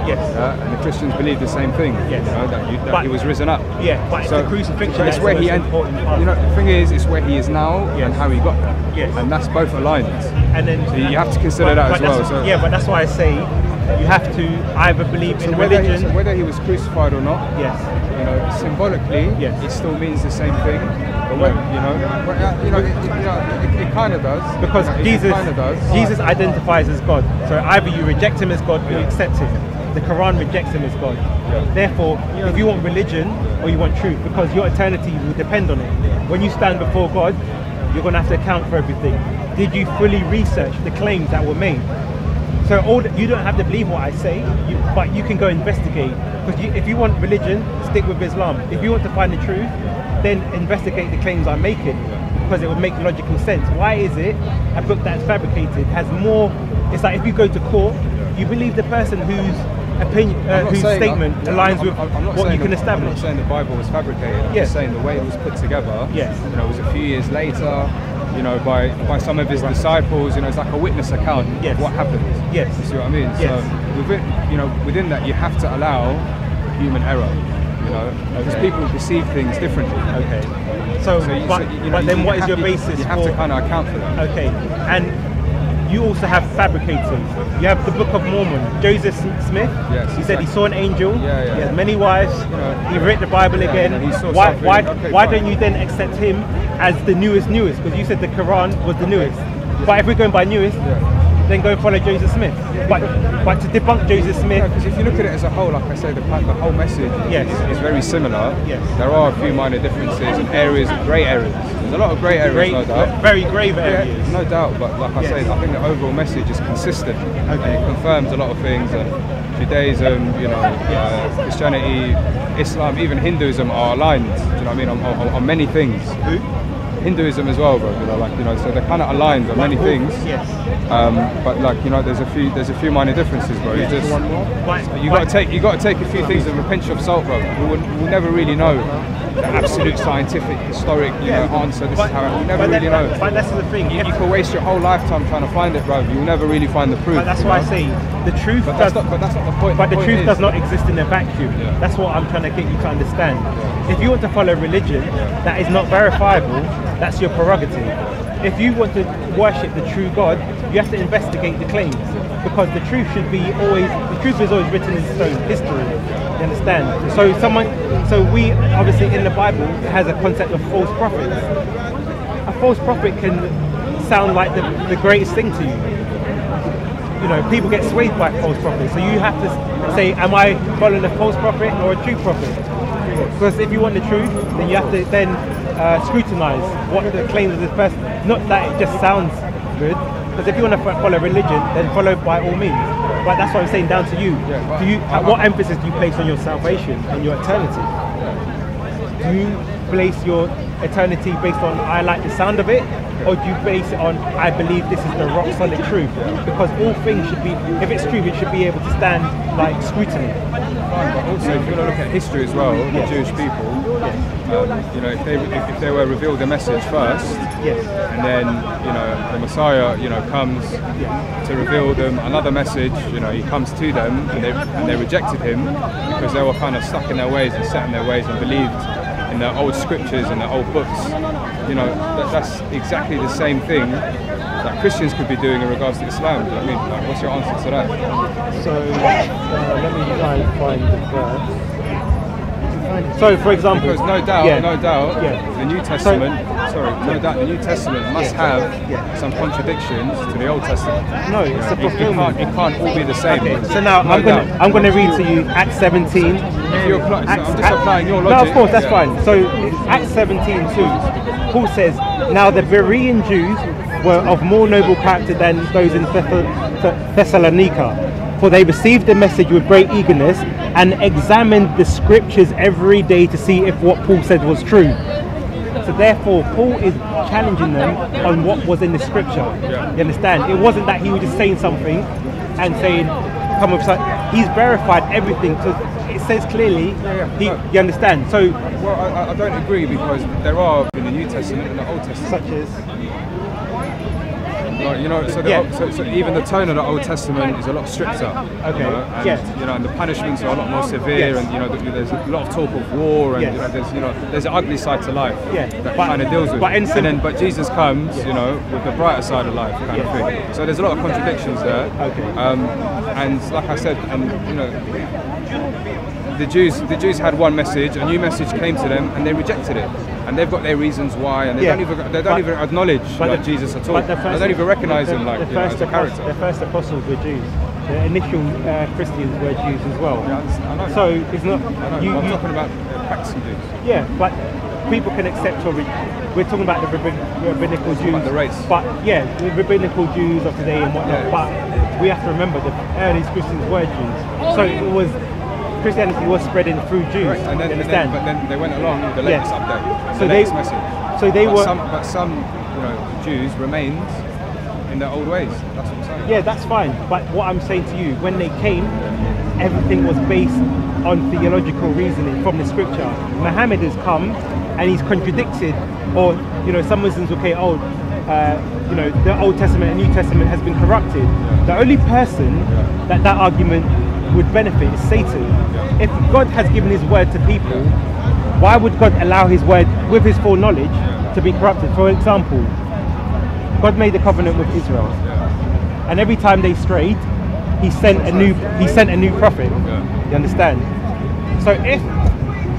Yes. Uh, and the Christians believe the same thing. Yes. You know, that, you, that But- he was risen up. Yeah, but it's the crucifixion it's where he most end, important part. You know, the thing is, it's where he is now Yes. and how he got there. Yes. And that's both aligned. And then So you have to consider but- that but as well, so- yeah, but that's why I say you have to either believe So in whether, he, religion. so whether he was crucified or not, yes. you know, symbolically, Yes. it still means the same thing. You know, uh, you know, it, it, you know, it, it kind of does because Jesus it kind of does. Jesus identifies as God. So either you reject him as God or you accept him. The Quran rejects him as God. Therefore, if you want religion or you want truth, because your eternity will depend on it. When you stand before God, you're going to have to account for everything. Did you fully research the claims that were made? So all that, you don't have to believe what I say, you, but you can go investigate. Because if you want religion, stick with Islam. If you want to find the truth, then investigate the claims I'm making, because it would make logical sense. Why is it a book that's fabricated has more? It's like if you go to court, you believe the person who's opinion, uh, whose statement I'm- aligns I'm- with I'm- I'm what you can the- I'm not saying the Bible was fabricated. I'm Yes. just saying the way it was put together. Yes. You know, it was a few years later. You know, by by some of his disciples. You know, it's like a witness account Yes. of what happened. Yes. You see what I mean? Yes. So within you know within that you have to allow human error. You know, because Okay. people perceive things differently. Okay. So, So you, but, so, you know, but then you what is your you- basis You have for? to kind of account for that. Okay, and you also have fabricators. You have the Book of Mormon, Joseph Smith. Yes, he said he saw an angel. Yeah, yeah. He has many wives. know, he read the Bible yeah, again. why, why, Okay, why fine. don't you then accept him as the newest, newest? Because you said the Quran was the newest. But if we're going by newest, then go follow Joseph Smith. But but to debunk Joseph Smith, Because if you look at it as a whole, like I say, the, the whole message Yes. is, is very similar. Yes. There are a few minor differences and areas, grey areas. There's a lot of grey areas, great, no doubt. very grave Yeah, areas. no doubt, but like I Yes. say, I think the overall message is consistent. Okay. And it confirms a lot of things. And Judaism, you know, uh, Christianity, Islam, even Hinduism are aligned. Do you know what I mean? On, on, on many things. Who? Hinduism as well, bro. You know, like you know, so they're kind of aligned on many things. Yes. Um, but like you know, there's a few there's a few minor differences, bro. You just you got to take you got to take a few things with a pinch of salt, bro. We will, we'll never really know the absolute scientific, historic, you know, answer. This is how it, we never but really that- know. But that's the thing. You, you can waste your whole lifetime trying to find it, bro. You'll never really find the proof. But that's you why I say the truth But does that's not. But that's not the point. But the point truth is- does not exist in a vacuum. Yeah. That's what I'm trying to get you to understand. If you want to follow religion that is not verifiable, that's your prerogative. If you want to worship the true God, you have to investigate the claims because the truth should be always the truth is always written in stone, history. You understand? So someone, so we obviously in the Bible has a concept of false prophets. A false prophet can sound like the, the greatest thing to you you know, people get swayed by false prophets. So you have to say, am I following a false prophet or a true prophet? Because if you want the truth, then you have to then uh, scrutinize what the claims of this person. Not that it just sounds good. Because if you want to follow religion, then follow by all means. But that's what I'm saying down to you. Yeah, do you at what emphasis do you place on your salvation and your eternity? Do you place your eternity based on I like the sound of it, or do you base it on I believe this is the rock solid truth? Because all things should be, if it's true, it should be able to stand like scrutiny. But also if you want to look at history as well, the Jewish people, um, you know, if they if, if they were revealed the message first, Yes. and then you know the Messiah, you know, comes to reveal them another message. You know, he comes to them, and they and they rejected him because they were kind of stuck in their ways and set in their ways and believed in their old scriptures and their old books. You know, that, that's exactly the same thing that Christians could be doing in regards to Islam. Do you know what I mean? Like, what's your answer to that? So uh, let me try and find the verse. Find it. So, for example, Because no doubt, yeah, no doubt, yeah. the New Testament, sorry, no doubt the New Testament must have Yeah. some contradictions to the Old Testament. No, it's a It, it, fulfillment. can't, it can't all be the same. Okay, so now No I'm gonna. I'm gonna read to you Acts 17. If you apply, so I'm just Acts- applying your logic. No, of course, that's yeah. fine. So Acts 17 2, Paul says, Now the Berean Jews were of more noble character than those in Thess- Th- Thessalonica, for they received the message with great eagerness and examined the scriptures every day to see if what Paul said was true. So therefore, Paul is challenging them on what was in the scripture. You understand? It wasn't that he was just saying something and saying, "Come with." some-" He's verified everything. So it says clearly. yeah, He, no. you understand? So Well, I, I- I don't agree because there are in the New Testament and the Old Testament. such as Like, you know, so, the, Yeah. so, so even the tone of the Old Testament is a lot stricter. Okay, You know, and, yeah. you know, and the punishments are a lot more severe, Yes. and you know, there's a lot of talk of war, and Yes. you know, there's you know, there's an ugly side to life Yeah, that but- kind of deals with. but in and then, but Jesus comes, you know, with the brighter side of life, kind of thing. So there's a lot of contradictions there. Okay. Um, and like I said, and you know, the Jews, the Jews had one message, a new message came to them, and they rejected it. And they've got their reasons why, and they Yeah. don't even they don't But- even acknowledge like the- Jesus at all. the they don't even recognize the- him like the you know, first as a character. The first apostles were Jews. The initial uh, Christians were Jews as well. Yeah. So it's not you. I'm you- talking about uh, practicing Jews. Yeah, but people can accept or re- we're talking about the rabbin- rabbinical Jews. about the race. But yeah, the rabbinical Jews of today and whatnot. Yeah. But we have to remember the earliest Christians were Jews. So it was Christianity was spreading through Jews. Correct. And then, you and then, understand? but then they went along with the Yeah. latest update, So the they- message. so they but were- Some, but some, you know, Jews remained in their old ways. That's what I'm saying. Yeah, that's fine. But what I'm saying to you, when they came, everything was based on theological reasoning from the scripture. Muhammad has come and he's contradicted, or you know, some Muslims will say, oh, uh, you know, the Old Testament and New Testament has been corrupted. The only person that that argument would benefit is Satan. If God has given His word to people, why would God allow His word, with His full knowledge, to be corrupted? For example, God made a covenant with Israel, and every time they strayed, He sent a new He sent a new prophet. You understand? So if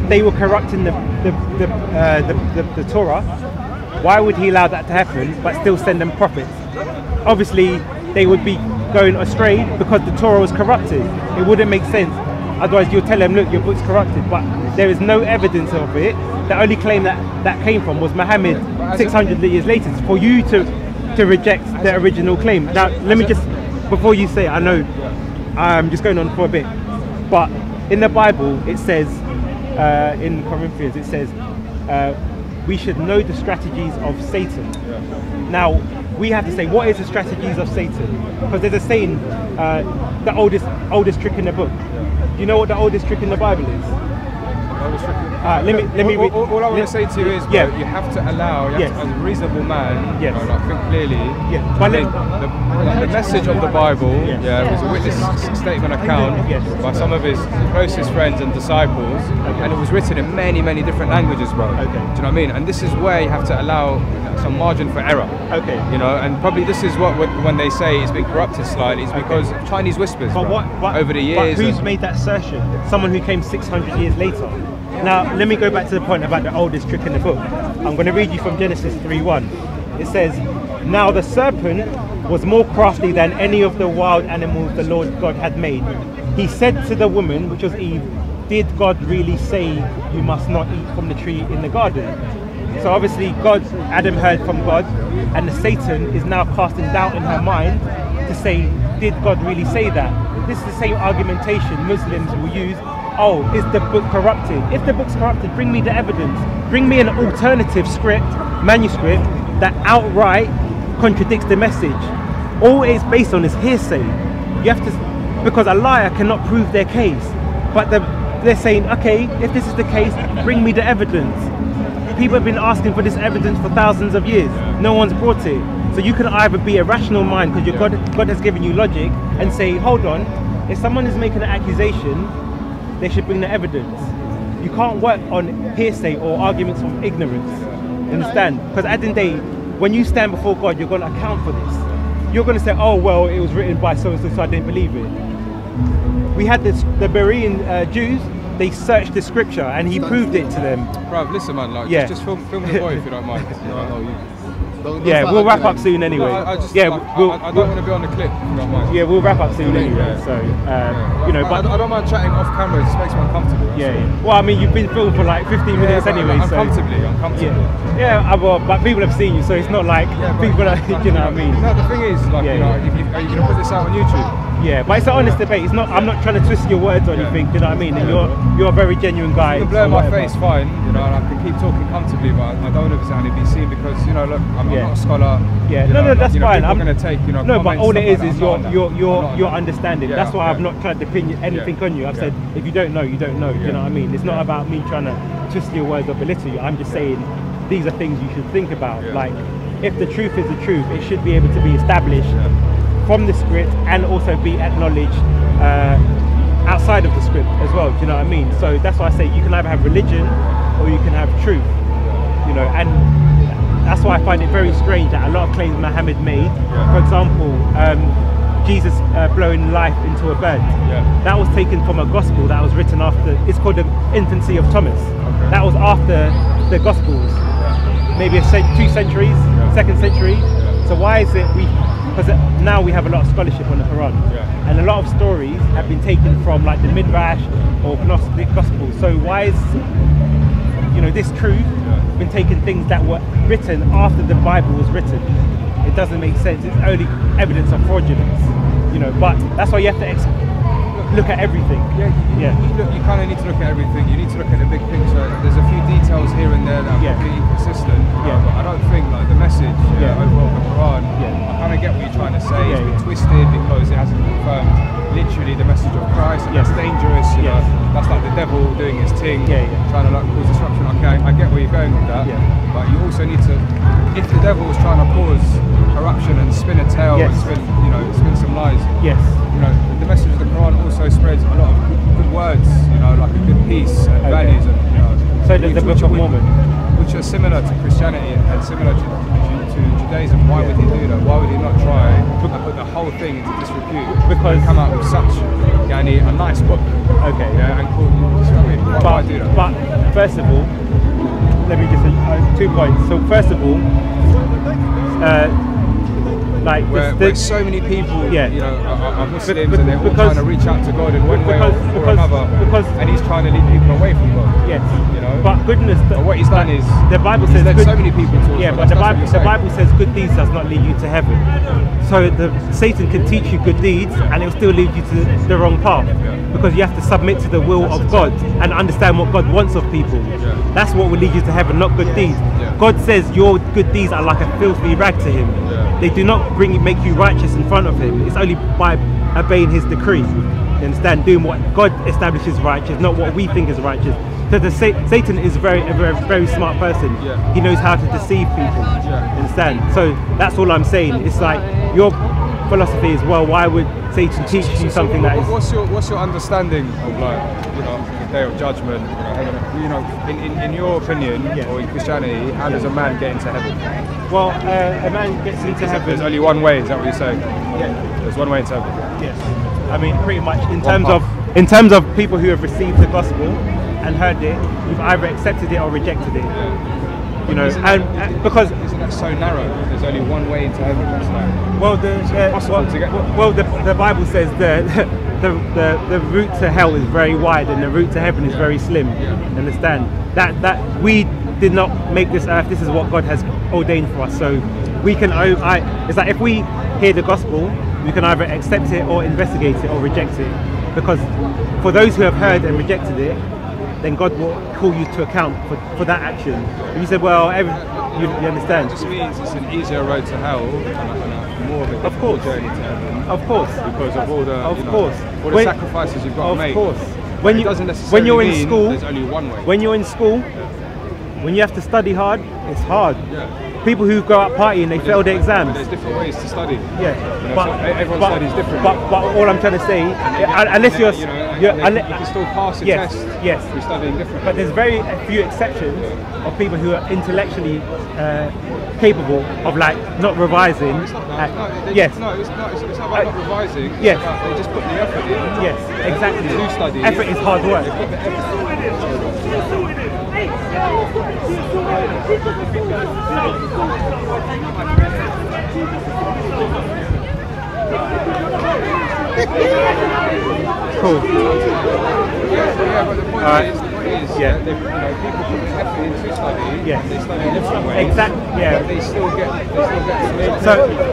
they were corrupting the the the, uh, the, the, the Torah, why would He allow that to happen, but still send them prophets? Obviously, they would be going astray because the Torah was corrupted. It wouldn't make sense. Otherwise, you'll tell them, look, your book's corrupted. But there is no evidence of it. The only claim that that came from was Muhammad 600 years later. For you to to reject the original claim. Now, let me just before you say, it, I know I'm just going on for a bit, but in the Bible it says uh, in Corinthians it says uh, we should know the strategies of Satan. Now we have to say what is the strategies of Satan because there's a saying uh, the oldest oldest trick in the book. Do you know what the oldest trick in the Bible is? Uh, let me let me all, all, all I want to say to you is, bro, yeah. you have to allow, you have to, as a reasonable man, Yes. you know, like, think clearly. Yeah. But mean, let- the, like, the message of the Bible, Yes. yeah, was a witness statement account Yes. by some of his closest friends and disciples, and it was written in many, many different languages, bro. Okay. Do you know what I mean? And this is where you have to allow some margin for error. Okay. You know, and probably this is what what- when they say it's been corrupted slightly, it's because of Chinese whispers, But bro, what, what over the But years. who's and- made that assertion? Someone who came 600 years later. Now, let me go back to the point about the oldest trick in the book. I'm going to read you from Genesis 3:1. It says, "Now the serpent was more crafty than any of the wild animals the Lord God had made. He said to the woman, which was Eve, Did God really say you must not eat from the tree in the garden?" So obviously, God, Adam heard from God, and the Satan is now casting doubt in her mind to say, did God really say that? This is the same argumentation Muslims will use. Oh, is the book corrupted? If the book's corrupted, bring me the evidence. Bring me an alternative script, manuscript, that outright contradicts the message. All it's based on is hearsay. You have to, because a liar cannot prove their case. But the, they're saying, okay, if this is the case, bring me the evidence. People have been asking for this evidence for thousands of years. No one's brought it. So you can either be a rational mind because God, God has given you logic and say, hold on, if someone is making an accusation, they should bring the evidence. You can't work on hearsay or arguments from ignorance. Understand? Because at the end of the day, when you stand before God, you're going to account for this. You're going to say, oh, well, it was written by so and so, so I didn't believe it. We had this, the Berean uh, Jews, they searched the scripture and he proved it to them. Bruv, listen, man. Like, Yeah. just, just film, film the boy if you don't mind. <laughs> You know? Yeah, we'll wrap up soon anyway. No, I, I just, yeah, like, we'll, I, I don't want to be on the clip if you don't mind. yeah, we'll wrap up soon Yeah. anyway. So, uh, you know, I, but I, don't mind chatting off camera. It just makes me uncomfortable. yeah, yeah. Well, I mean, you've been filmed for like 15 minutes anyway, so uncomfortably, uncomfortably. yeah, yeah. uh, Well, but people have seen you, so it's not like Yeah, people are. <laughs> You know what I <laughs> mean? No, the thing is, like, Yeah, you know, yeah. if you, are you gonna put this out on YouTube? Yeah, but it's an honest debate. It's not. I'm not trying to twist your words or anything. Do you know what I mean? And you're you're a very genuine guy. You can blur my face, fine. You know, and I can keep talking comfortably, but I don't want to exactly be seen because, you know, look, I'm, Yeah. Not a scholar. Yeah, no, know, no, that's know, fine. People I'm going to take, you know, no, but all it is is like your your your your understanding. That's why I've not tried to pin anything on you. I've said if you don't know, you don't know. Do you know what I mean? It's not about me trying to twist your words or belittle you. I'm just saying these are things you should think about. Like if the truth is the truth, it should be able to be established from the script and also be acknowledged uh, outside of the script as well. Do you know what I mean? So that's why I say you can either have religion or you can have truth. You know, and that's why I find it very strange that a lot of claims Muhammad made, for example, um, Jesus uh, blowing life into a bird. Yeah. That was taken from a gospel that was written after. It's called the Infancy of Thomas. That was after the Gospels, maybe a two centuries, second century. So why is it we? Because now we have a lot of scholarship on the Quran, Yeah. and a lot of stories have been taken from like the Midrash or Gnostic Gospels. So why is you know this truth been taking things that were written after the Bible was written? It doesn't make sense. It's only evidence of fraudulence, you know. But that's why you have to ex- look at everything. Yeah, you, Yeah. you, look, you kind of need to look at everything. You need to look at the big picture. There's a few details here and there that are Yeah. completely inconsistent. Yeah. But I don't think like the message Yeah. yeah. overall of the Quran. Yeah. I kind of get what you're trying to say. Yeah, it's been yeah. twisted because it hasn't confirmed literally the message of Christ, and Yeah. that's dangerous. You Yeah. know, that's like the devil doing his thing, Yeah, yeah. trying to like cause disruption. Okay, I get where you're going with that. Yeah. But you also need to, if the devil is trying to cause corruption and spin a tale Yes. and spin, you know, spin some lies Yes. you know, the message of the Quran also spreads a lot of good, good words, you know, like a good peace and Okay. values and, you know. So does the which- Book of Mormon. Which are similar to Christianity and similar to, to, to Judaism. Why would he do that? Why would he not try and put the whole thing into disrepute? Because- and come out with such, yani, a nice book. Okay. Yeah, and call, you know I mean? Why, why But, do that? but first of all, let me just uh, two points. So first of all, uh, like where, this- where so many people, Yeah. you know, are, are- Muslims Be- and they're all because- trying to reach out to God in one way or, because- or because- another, because- and he's trying to lead people away from God. yes, you know. but goodness. But what he's done is the Bible says led good, so many people Yeah, but the That's Bible the. Bible says good deeds does not lead you to heaven. So the Satan can teach you good deeds and it will still lead you to the wrong path because you have to submit to the will of God and understand what God wants of people. Yeah. That's what will lead you to heaven, not good deeds. Yeah. God says your good deeds are like a filthy rag to Him. They do not bring make you righteous in front of Him. It's only by obeying His decree. You understand? Doing what God establishes righteous, not what we think is righteous. So the Sa- Satan is very a very very smart person. Yeah. He knows how to deceive people. Yeah. Understand? So that's all I'm saying. It's like your philosophy is well. Why would Satan teach you So something what- that is? What's your what's your understanding of like you know the day of judgment? You know, heaven, you know in, in, in your opinion Yeah. or in Christianity, how does a man get into heaven? Well, uh, a man gets into heaven. There's only one way. Is that what you're saying? Yeah. There's one way into heaven. Yes. I mean, pretty much in One terms path. of in terms of people who have received the gospel and heard it, you've either accepted it or rejected it. You know, Isn't and that- uh, because isn't that so narrow? There's only one way into heaven. Well, the, impossible well, to get there. well, the, the Bible says the, <laughs> the the the route to hell is very wide and the route to heaven is very slim. Understand that that we did not make this earth. This is what God has ordained for us. So we can. I, it's like if we hear the gospel, we can either accept it or investigate it or reject it. Because for those who have heard and rejected it, then God will call you to account for, for that action. If you said, well, every, you, you understand. it just means it's an easier road to hell and a, and more of a Of course. journey to heaven. Of course. because of all the Of you know, course. all the When- sacrifices you've got of to make. course. When it you doesn't when you're in mean school, there's only one way. when you're in school, when you have to study hard, it's hard. Yeah. People who go out partying, they fail their exams. There's different ways to study. Yeah, You know, but, so everyone but, studies differently. But, but all I'm trying to say, yeah, uh, unless you're, you know, and you're they- unle- you can still pass a yes, test. yes. Through studying differently. But there's very few exceptions of people who are intellectually uh, capable of like not revising. It's not Uh, that. No, they- yes, No, it's not. It's, it's not about Uh, not revising. It's yes. about they just put the effort in. yes, exactly. To study. Effort is hard work. They put the effort <laughs> Cool. Yeah, but the point Alright. is, the point is, Yeah. Uh, they, you know, people the into. Yes. They study in different ways. Exact- yeah. But they still get. They still get. So,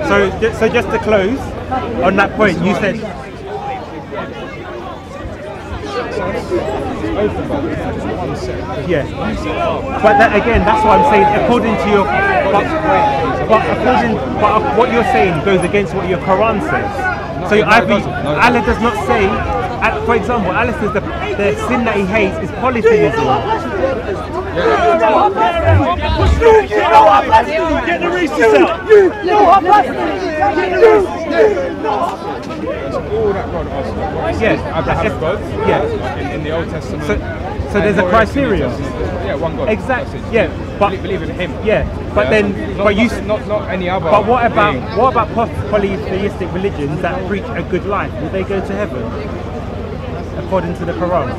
so, so just to close on that point, you said yeah. But that, again, that's what I'm saying. According to your, but, but according, but what you're saying goes against what your Quran says. So no, it I think doesn't. No, Allah does not say. uh, For example, Allah says the, the sin that He hates is polytheism. Get the racist out. all that God asked for. What he Yes, says, Abraham yes, God. yes. Like in, in the Old Testament. So- so there's a criteria. in the New Testament. Yeah, one God. Exactly. Yeah, but believe, believe in Him. yeah, but Yeah? then, not, but you. not, not not any other. But what about being. what about polytheistic religions that preach a good life? Will they go to heaven? According to the Quran.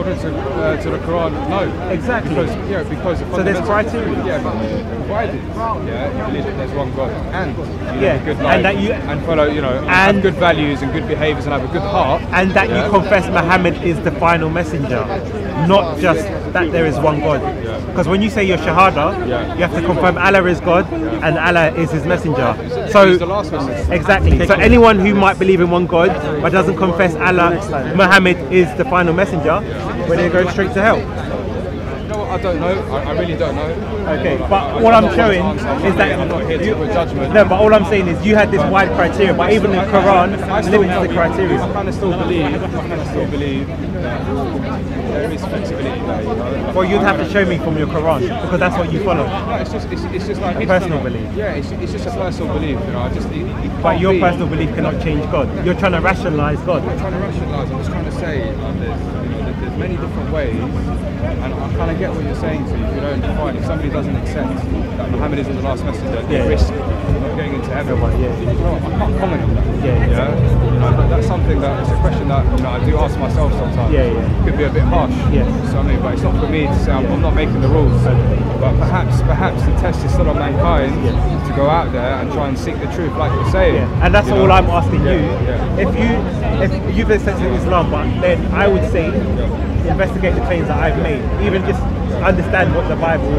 According to uh, to the Quran? No. Exactly. Because yeah, because So there's criteria. Yeah, but provided yeah, you believe that there's one God and you live Yeah, a good and that you- and follow you know and, and- good values and good behaviours and have a good heart. And that yeah, you confess Muhammad is the final messenger, not just that there is one God. Because when you say your shahada, Yeah. you have to confirm Allah is God and Allah is His messenger. So the last messenger. exactly. So anyone who might believe in one God but doesn't confess Allah, Muhammad is the final messenger, well they go straight to hell. You? I don't know. I, I really don't know. Okay, I- but I- what I'm showing one to answer. I'm is that I'm not here to put judgment. No, but all I'm saying is you had this wide criteria, but even the Quran I still limits the I criteria. kind of still believe. I kind of still believe that there is flexibility there. You know? Well, you'd have to show me from your Quran because that's what you follow. No, it's just it's, it's just like A personal belief. Yeah, it's, it's just a personal belief. You know, I just. It, it But your be- personal belief cannot change God. You're trying to rationalize God. I'm trying to rationalise. I'm just trying to say like, there's, you know, many different ways, and I kind of get what you're saying to. If you don't define, if somebody doesn't accept that Muhammad isn't the last messenger, they Yeah. risk not getting into heaven. Yeah. You know, I can't comment on that. Yeah, yeah. You know, but that's something that it's a question that you know I do ask myself sometimes. Yeah, yeah. It could be a bit harsh. Yeah. So I mean, but it's not for me to say I'm, I'm not making the rules. But perhaps, perhaps the test is still on mankind to go out there and try and seek the truth, like you're saying. Yeah, and that's you all know? I'm asking Yeah, you. yeah. If you if you've accepted Islam, but then I would say investigate the claims that I've made. Even just understand what the Bible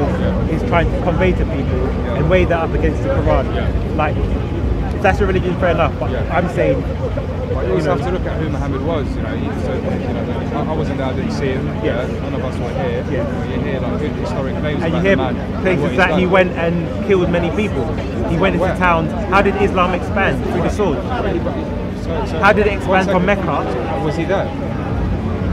is, is trying to convey to people and weigh that up against the Quran. Like if that's a religion, fair enough. But I'm saying But you also have to look at who Muhammad was. You know, he, so, you know, I, wasn't there, I didn't see him. Yeah. none of us were here. Yeah. You hear like good historic claims and you hear the man. places that he went and killed many people. He went into towns. How did Islam expand through the sword? So- so- How did it expand from. Mecca? Was he there?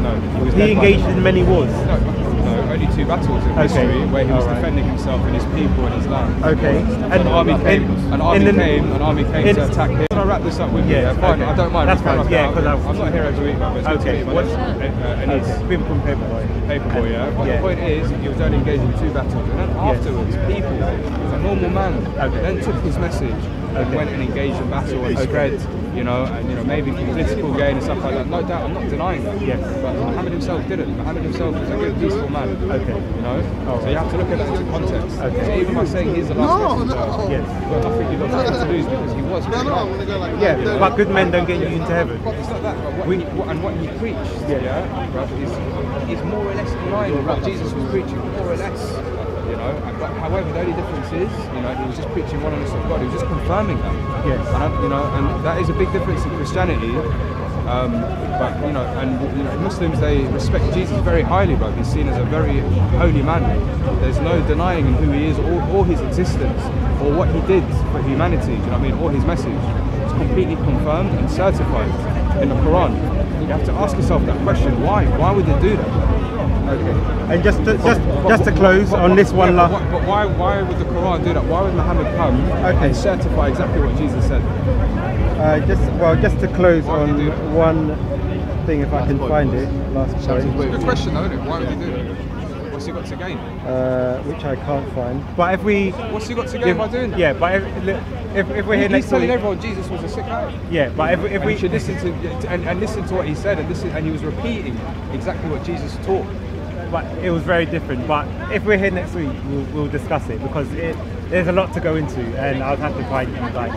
No. He, was He engaged in many wars. No, no, only two battles in Okay. history where he was Alright. defending himself and his people and his land. Okay. an army came. An army came. An army came in- to attack him. Can I wrap this up with Yeah, you? Yeah, fine. okay. I don't mind. That's fine, yeah, up. 'cause I've- I'm not here every week, but it's good to Okay, meet you. My what's name's, uh, uh, Anis. from Paperboy? Paperboy, yeah. But Yeah. the point is, he was only engaged in two battles, and then Yes. afterwards, people, a normal man, Okay. then took his message and went and engaged in battle and spread, you know, and you know maybe for political gain and stuff like that. No doubt, I'm not denying that. Yes. But Muhammad himself didn't. Muhammad himself was a good, peaceful man. Okay. You know, oh, so you have to look at that into context. Okay. So even by saying he's the last messenger, Yes. you've got nothing, you've got nothing to lose because he was. a good man. Yeah, but good men don't get you into heaven. But It's not that, but what, We- he, what and what he preached, Yeah. yeah, bruv, is, is more or less in line with what Jesus was preaching, more or less. Know, however, the only difference is, you know, he was just preaching one oneness of God. He was just confirming that. Yes. And you know, and that is a big difference in Christianity. Um, but you know, and you know, Muslims they respect Jesus very highly, but he's seen as a very holy man. There's no denying who he is or, or his existence or what he did for humanity. Do you know what I mean? Or his message. It's completely confirmed and certified in the Quran. You have to ask yourself that question: Why? Why would they do that? Okay. And just to, just But- just to close but- on this one yeah, last. why- But why, why would the Quran do that? Why would Muhammad come Okay. and certify exactly what Jesus said? Uh, just well, just to close Why on you do that? one thing, if I can find it. Last point. Good question, though, isn't it? Why would he do that? What's he got to gain? uh, which I can't find. But if we, What's he got to gain if, by doing that? yeah, but if, if, if we're here He's next telling week, everyone Jesus was a sick guy. yeah, but if, if we we should listen to and, and listen to what he said, and listen, and he was repeating exactly what Jesus taught. But it was very different. But if we're here next week, we'll, we'll discuss it because it, there's a lot to go into, and I'll have to find like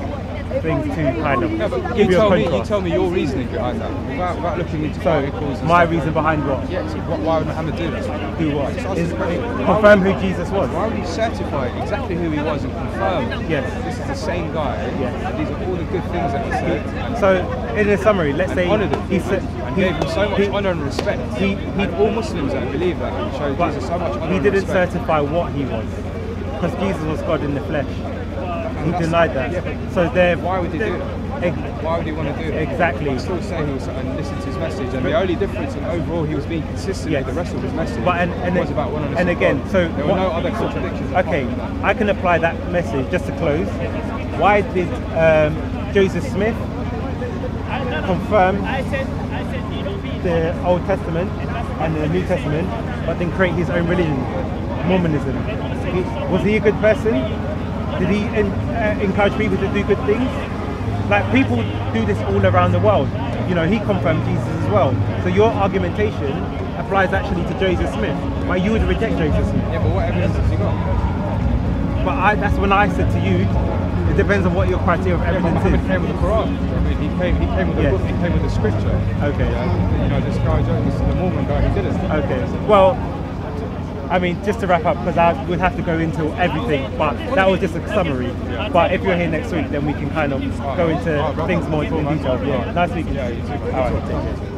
things to kind of No, you give you a tell me, you tell me your reasoning behind that, without, without looking into So my reason behind what Yeah, so wh- why would Muhammad do that? do what is confirm who Jesus was. Why would he certify exactly who he was and confirm Yes. this is the same guy? Yes. These are all the good things that he said. So in a summary, let's say he said and he, gave him so much he- honour and respect. he- he- and all Muslims that believe that and show but Jesus so much honour he didn't certify what he was because Jesus was God in the flesh. He denied that. yeah, so there. why would he do that? Ex- Why would he want to do that? Exactly. But still say he was and listen to his message. And the only difference, and overall, he was being consistent Yes. with the rest of his message. But and, and, was about one and again, so there were no other contradictions. Okay. I can apply that message just to close. Why did um, Joseph Smith confirm the Old Testament and the New Testament, but then create his own religion, Mormonism? He, was he a good person? Did he en- uh, encourage people to do good things? Like people do this all around the world. You know, he confirmed Jesus as well. So your argumentation applies actually to Joseph Smith. Why you would reject Joseph Smith? Yeah, but what evidence has he got? But I, that's when I said to you, it depends on what your criteria of Yeah, evidence Muhammad is. came with the Quran. I mean, he came, he came with the Yes. book, he came with the scripture. Okay. Yeah, you know, this guy, this is the Mormon guy, he didn't. Okay. Well, I mean, just to wrap up, because I would have to go into everything, but that was just a summary. But if you're here next week, then we can kind of go into things more in detail. Yeah, nice weekend. Yeah, you too. All right, take care.